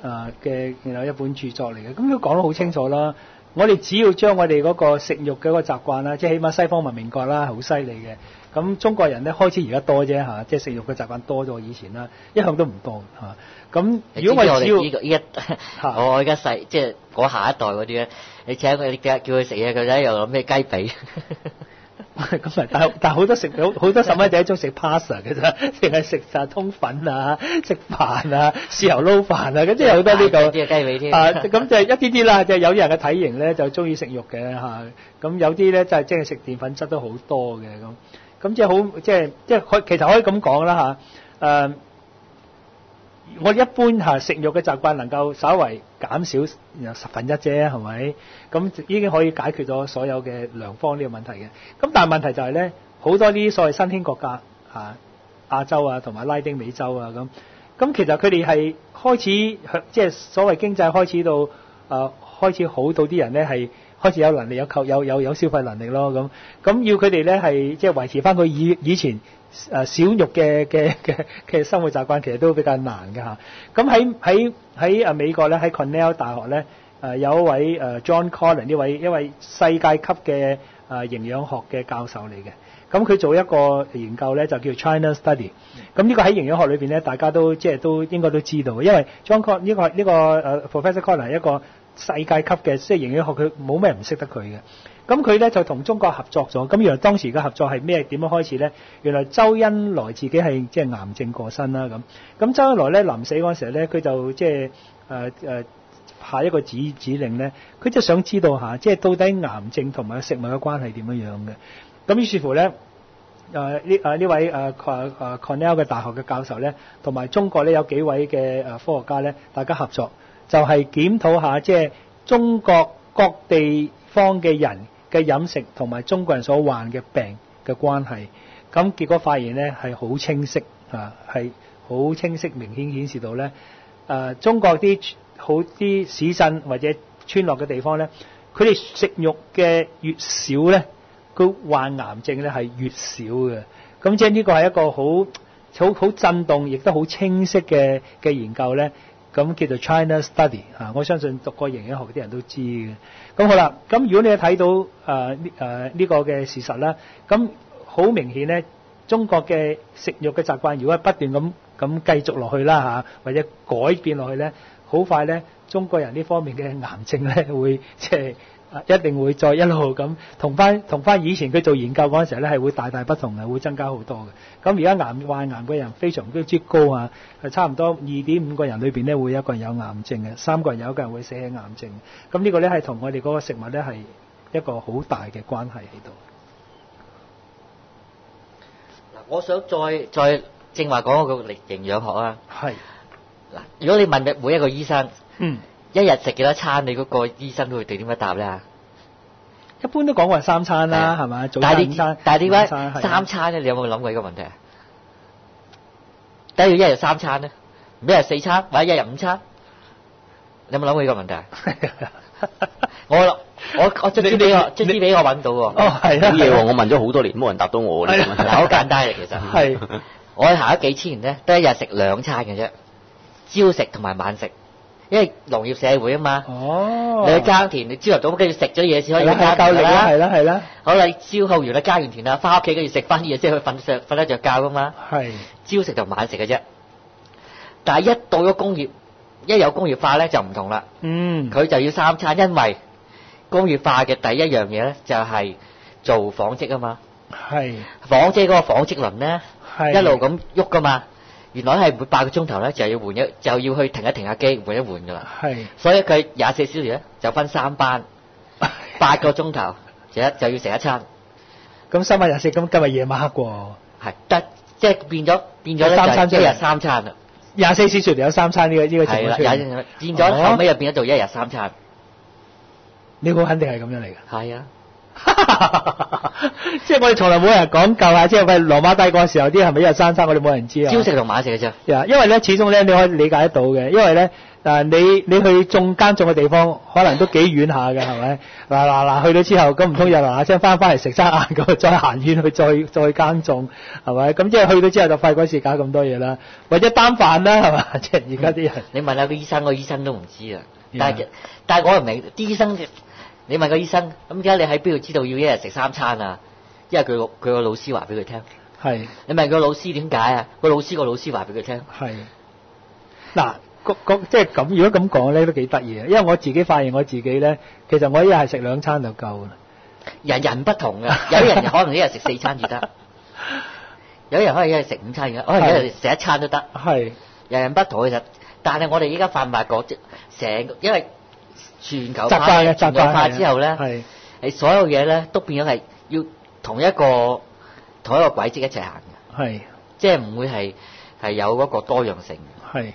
誒嘅然後一本著作嚟嘅。咁都講得好清楚啦。我哋只要將我哋嗰個食肉嘅一個習慣啦，即係起碼西方文明國啦，好犀利嘅。咁中國人咧開始而家多啫嚇，即係食肉嘅習慣多咗以前啦，一向都唔多嚇。咁如果我只要呢個依一，我而家細即係我下一代嗰啲咧，你請佢你叫佢食嘢，佢咧又諗咩雞髀？咁啊，但但好多食好好多細蚊仔中意食 pasta 嘅啫，淨係食晒通粉啊，食飯啊，豉油撈飯啊，咁即係好多呢個啲雞髀添。啊，咁就係一啲啲啦，就係有啲人嘅體型咧就中意食肉嘅嚇，咁有啲咧就係即係食澱粉質都好多嘅咁。咁即係好，即係即係可，其實可以咁講啦嚇。誒、啊，我一般嚇食肉嘅習慣能夠稍為減少十分一啫，係咪？咁已經可以解決咗所有嘅糧方呢個問題嘅。咁但係問題就係咧，好多啲所謂新興國家嚇、啊、亞洲啊，同埋拉丁美洲啊咁，咁其實佢哋係開始即係所謂經濟開始到誒、啊、開始好到啲人咧係。開始有能力有購有有有消費能力咯，咁咁要佢哋咧係即係維持翻佢以以前誒少肉嘅嘅嘅嘅生活習慣，其實都比較難嘅嚇。咁喺喺喺誒美國咧，喺 Cornell 大學咧誒有一位誒 John Collin 呢位一位世界級嘅誒營養學嘅教授嚟嘅。咁佢做一個研究咧就叫 China Study。咁呢個喺營養學裏邊咧，大家都即係都應該都知道，因為 John Collins 呢個呢個誒 Professor Collins 係一個。世界級嘅即係營養學，佢冇咩唔識得佢嘅。咁佢咧就同中國合作咗。咁原來當時嘅合作係咩？點樣開始咧？原來周恩來自己係即係癌症過身啦。咁咁周恩來咧臨死嗰陣時咧，佢就即係誒誒下一個指指令咧，佢就想知道下即係到底癌症同埋食物嘅關係點樣樣嘅。咁於是乎咧誒呢誒呢位誒誒 Cornell 嘅大學嘅教授咧，同埋中國咧有幾位嘅誒科學家咧，大家合作。就係檢討下，即係中國各地方嘅人嘅飲食同埋中國人所患嘅病嘅關係。咁結果發現咧係好清晰啊，係好清晰，明顯顯示到咧誒中國啲好啲市鎮或者村落嘅地方咧，佢哋食肉嘅越少咧，佢患癌症咧係越少嘅。咁即係呢個係一個好好好震動，亦都好清晰嘅嘅研究咧。咁叫做 China Study 啊，我相信讀過營養學啲人都知嘅。咁好啦，咁如果你睇到誒呢誒呢個嘅事實啦，咁好明顯咧，中國嘅食肉嘅習慣，如果係不斷咁咁繼續落去啦嚇，或者改變落去咧，好快咧，中國人呢方面嘅癌症咧會即係。啊一定會再一路咁同翻同翻以前佢做研究嗰陣時候咧，係會大大不同嘅，會增加好多嘅。咁而家癌患癌嘅人非常之高啊，係差唔多二點五個人裏邊咧會有一個人有癌症嘅，三個人有一個人會死喺癌症。咁呢個咧係同我哋嗰個食物咧係一個好大嘅關係喺度。嗱，我想再再正話講嗰個營營養學啊。係嗱，如果你問每每一個醫生，嗯，一日食幾多餐，你嗰個醫生都會對點樣答咧？一般都講話三餐啦，係啊係咪？餐午餐但係點解三餐咧？你有冇諗過呢個問題啊？等於一日三餐咧，唔一日四餐或者一日五餐，你有冇諗過呢個問題啊？我我我卒之俾我卒之俾我揾到喎。哦係啊，好嘢喎！我問咗好多年，冇人答到我呢個問題嗱，好簡單嘅其實。係我行咗幾千年咧，得一日食兩餐嘅啫，朝食同埋晚食，因為農業社會啊嘛。哦，你去耕田，你朝頭早跟住食咗嘢先可以耕田啦係。啦，係啦，好啦，你消耗完啦，耕完田啦，翻屋企跟住食翻啲嘢，即係去瞓上瞓得着覺噶嘛。係朝食就晚食嘅啫。但係一到咗工業，一有工業化咧就唔同啦，嗯，佢就要三餐，因為工業化嘅第一樣嘢咧就係做紡織啊嘛。係紡織嗰個紡織輪咧。係一路咁喐噶嘛。原來係每八個鐘頭咧就要換一就要去停一停下機換一換噶啦。係所以佢廿四小時咧就分三班，八個鐘頭就一就要食一餐，咁三晚日食，咁今日夜晚黑喎，係得即係變咗變咗咧三餐就一日三餐啦。廿四小時有三餐呢個呢個情係啦，況出現，有變咗後尾又變咗做一日三餐。你估肯定係咁樣嚟㗎。係啊，即係我哋從來冇人講究啊！即係喂羅馬帝國嘅時候啲係咪一日三餐，我哋冇人知啊。朝食同晚食嘅啫。呀，因為咧始終咧你可以理解得到嘅，因為咧誒你你去種耕種嘅地方可能都幾遠下嘅，係咪？嗱嗱嗱去到之後，咁唔通又嗱嗱聲翻返嚟食餐晏咁，再行遠去再再耕種係咪？咁即係去到之後就費鬼事搞咁多嘢啦，或者單飯啦係嘛？即係而家啲人你問下個醫生，個醫生都唔知啊。呀但係但係我唔明啲醫生，你問個醫生，咁點解你喺邊度知道要一日食三餐啊？因為佢個佢個老師話俾佢聽。係你問個老師點解啊？個老師個老師話俾佢聽。係嗱。即係咁，如果咁講咧都幾得意啊！因為我自己發現我自己咧，其實我一日係食兩餐就夠啦。人人不同嘅，有啲人可能一日食四餐至得，有啲人可能一日食五餐嘅，可能一日食一餐都得。係人人不同其實，但係我哋依家發發覺，成因為全球化嘅習全球慣化之後咧，係係所有嘢咧都變咗係要同一個同一個軌跡一齊行嘅，係。即係唔會係係有嗰個多樣性嘅。係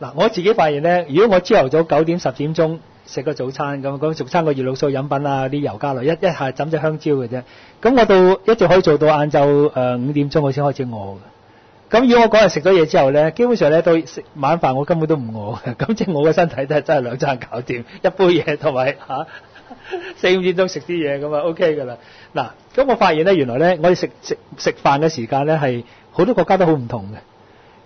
嗱，我自己發現咧，如果我朝頭早九點十點鐘食個早餐咁，咁早餐個熱老素飲品啊，啲油加落一一下浸隻香蕉嘅啫。咁我到一直可以做到晏晝誒五點鐘，我先開始餓嘅。咁如果我嗰日食咗嘢之後咧，基本上咧到食晚飯我根本都唔餓嘅。咁即係我嘅身體都係真係兩餐搞掂，一杯嘢同埋嚇 四五點鐘食啲嘢咁啊 OK 㗎啦。嗱，咁我發現咧，原來咧我哋食食食飯嘅時間咧係好多國家都好唔同嘅。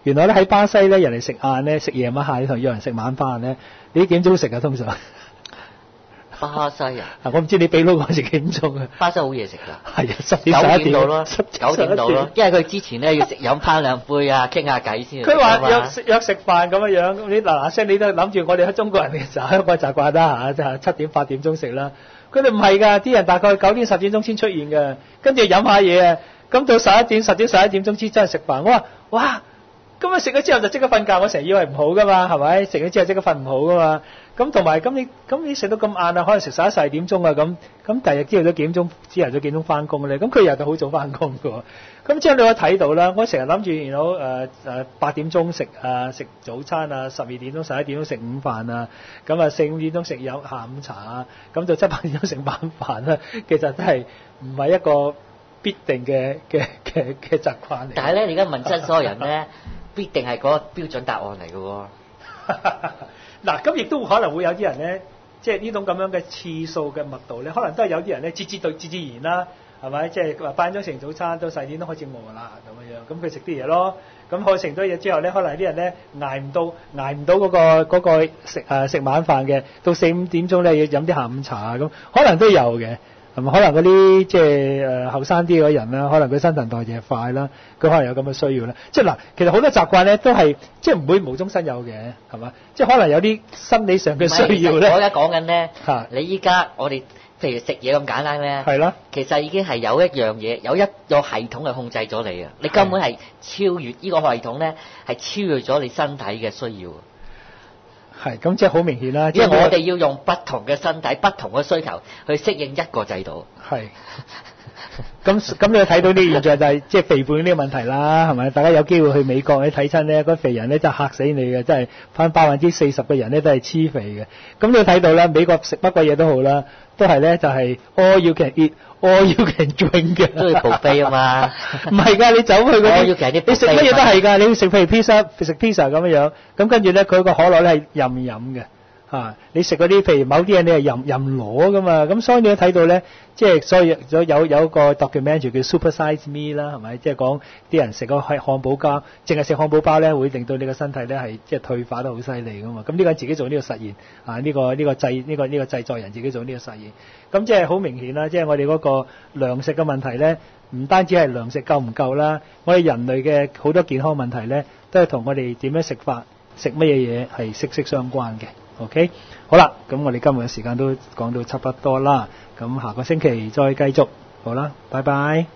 原來咧喺巴西咧，人哋食晏咧，食夜晚黑同有人食晚飯咧，你幾點鐘食啊？通常巴西啊，啊，我唔知你俾佬嗰時幾點鐘啊？巴西好嘢食㗎。係啊，十點十一點點到咯，十九點到咯，。因為佢之前咧要食飲翻兩杯啊，傾下偈先。佢話約食約食飯咁樣樣，咁你嗱嗱聲，你都諗住我哋喺中國人嘅時候，香港習慣啦嚇，即係七點八點鐘食啦。佢哋唔係㗎，啲人大概九點十點鐘先出現嘅，跟住飲下嘢啊，咁到十一點十點十一點鐘先真係食飯。我話哇！咁啊食咗之後就即刻瞓覺，我成日以為唔好㗎嘛，係咪？食咗之後即刻瞓唔好㗎嘛。咁同埋咁你咁你食到咁晏啊，可能食晒一十二點鐘啊咁，咁第日朝頭早幾點鐘，朝頭早幾點鐘翻工咧？咁佢日就好早翻工嘅喎。咁之後你可以睇到啦，我成日諗住然後誒誒八點鐘食啊食早餐啊，十二點鐘十一點鐘食午飯啊，咁啊四五點鐘食有下午茶啊，咁就七八點鐘食晚飯啦。其實都係唔係一個必定嘅嘅嘅嘅習慣嚟。但係咧，你而家問親所有人咧，必定係嗰個標準答案嚟嘅喎。嗱，咁亦都可能會有啲人咧，即係呢種咁樣嘅次數嘅密度咧，可能都係有啲人咧自自對自自然啦，係咪？即係話八點鐘食完早餐，到十二點都開始餓啦咁樣樣，咁佢食啲嘢咯。咁佢食多嘢之後咧，可能啲人咧捱唔到捱唔到嗰個嗰個食誒食晚飯嘅，到四五點鐘咧要飲啲下午茶啊咁，可能都有嘅。係咪？可能嗰啲即係誒後生啲嗰人啦，可能佢新陳代謝快啦，佢可能有咁嘅需要啦。即係嗱，其實好多習慣咧都係即係唔會無中生有嘅，係嘛？即係可能有啲心理上嘅需要咧。我而家講緊咧嚇，你依家我哋譬如食嘢咁簡單咧，係啦，其實已經係有一樣嘢，有一個系統去控制咗你啊！你根本係超越呢個系統咧，係超越咗你身體嘅需要。係咁，即係好明顯啦。因為我哋要用不同嘅身體、不同嘅需求去適應一個制度。係。咁咁你睇到呢個現象就係 即係肥胖呢個問題啦，係咪？大家有機會去美國你睇親咧，嗰肥人咧真係嚇死你嘅，真係翻百分之四十嘅人咧都係黐肥嘅。咁你睇到啦，美國食乜鬼嘢都好啦，都係咧就係 all you can eat。All you can drink 嘅，都要 buffet 啊嘛，唔係㗎，你走去嗰啲，你食乜嘢都係㗎，你要食譬如 pizza，食 pizza 咁樣樣，咁跟住咧佢個可樂咧係任飲嘅，啊，你食嗰啲譬如某啲嘢你係任任攞㗎嘛，咁所以你都睇到咧，即係所以有有有個 documentary 叫 Super Size Me 啦，係咪？即係講啲人食個係漢堡包，淨係食漢堡包咧會令到你個身體咧係即係退化得好犀利㗎嘛，咁呢個自己做呢個實驗，啊呢個呢個製呢個呢個製作人自己做呢個實驗。咁即係好明顯啦，即係我哋嗰個糧食嘅問題咧，唔單止係糧食夠唔夠啦，我哋人類嘅好多健康問題咧，都係同我哋點樣食法、食乜嘢嘢係息息相關嘅。OK，好啦，咁我哋今日嘅時間都講到差不多啦，咁下個星期再繼續，好啦，拜拜。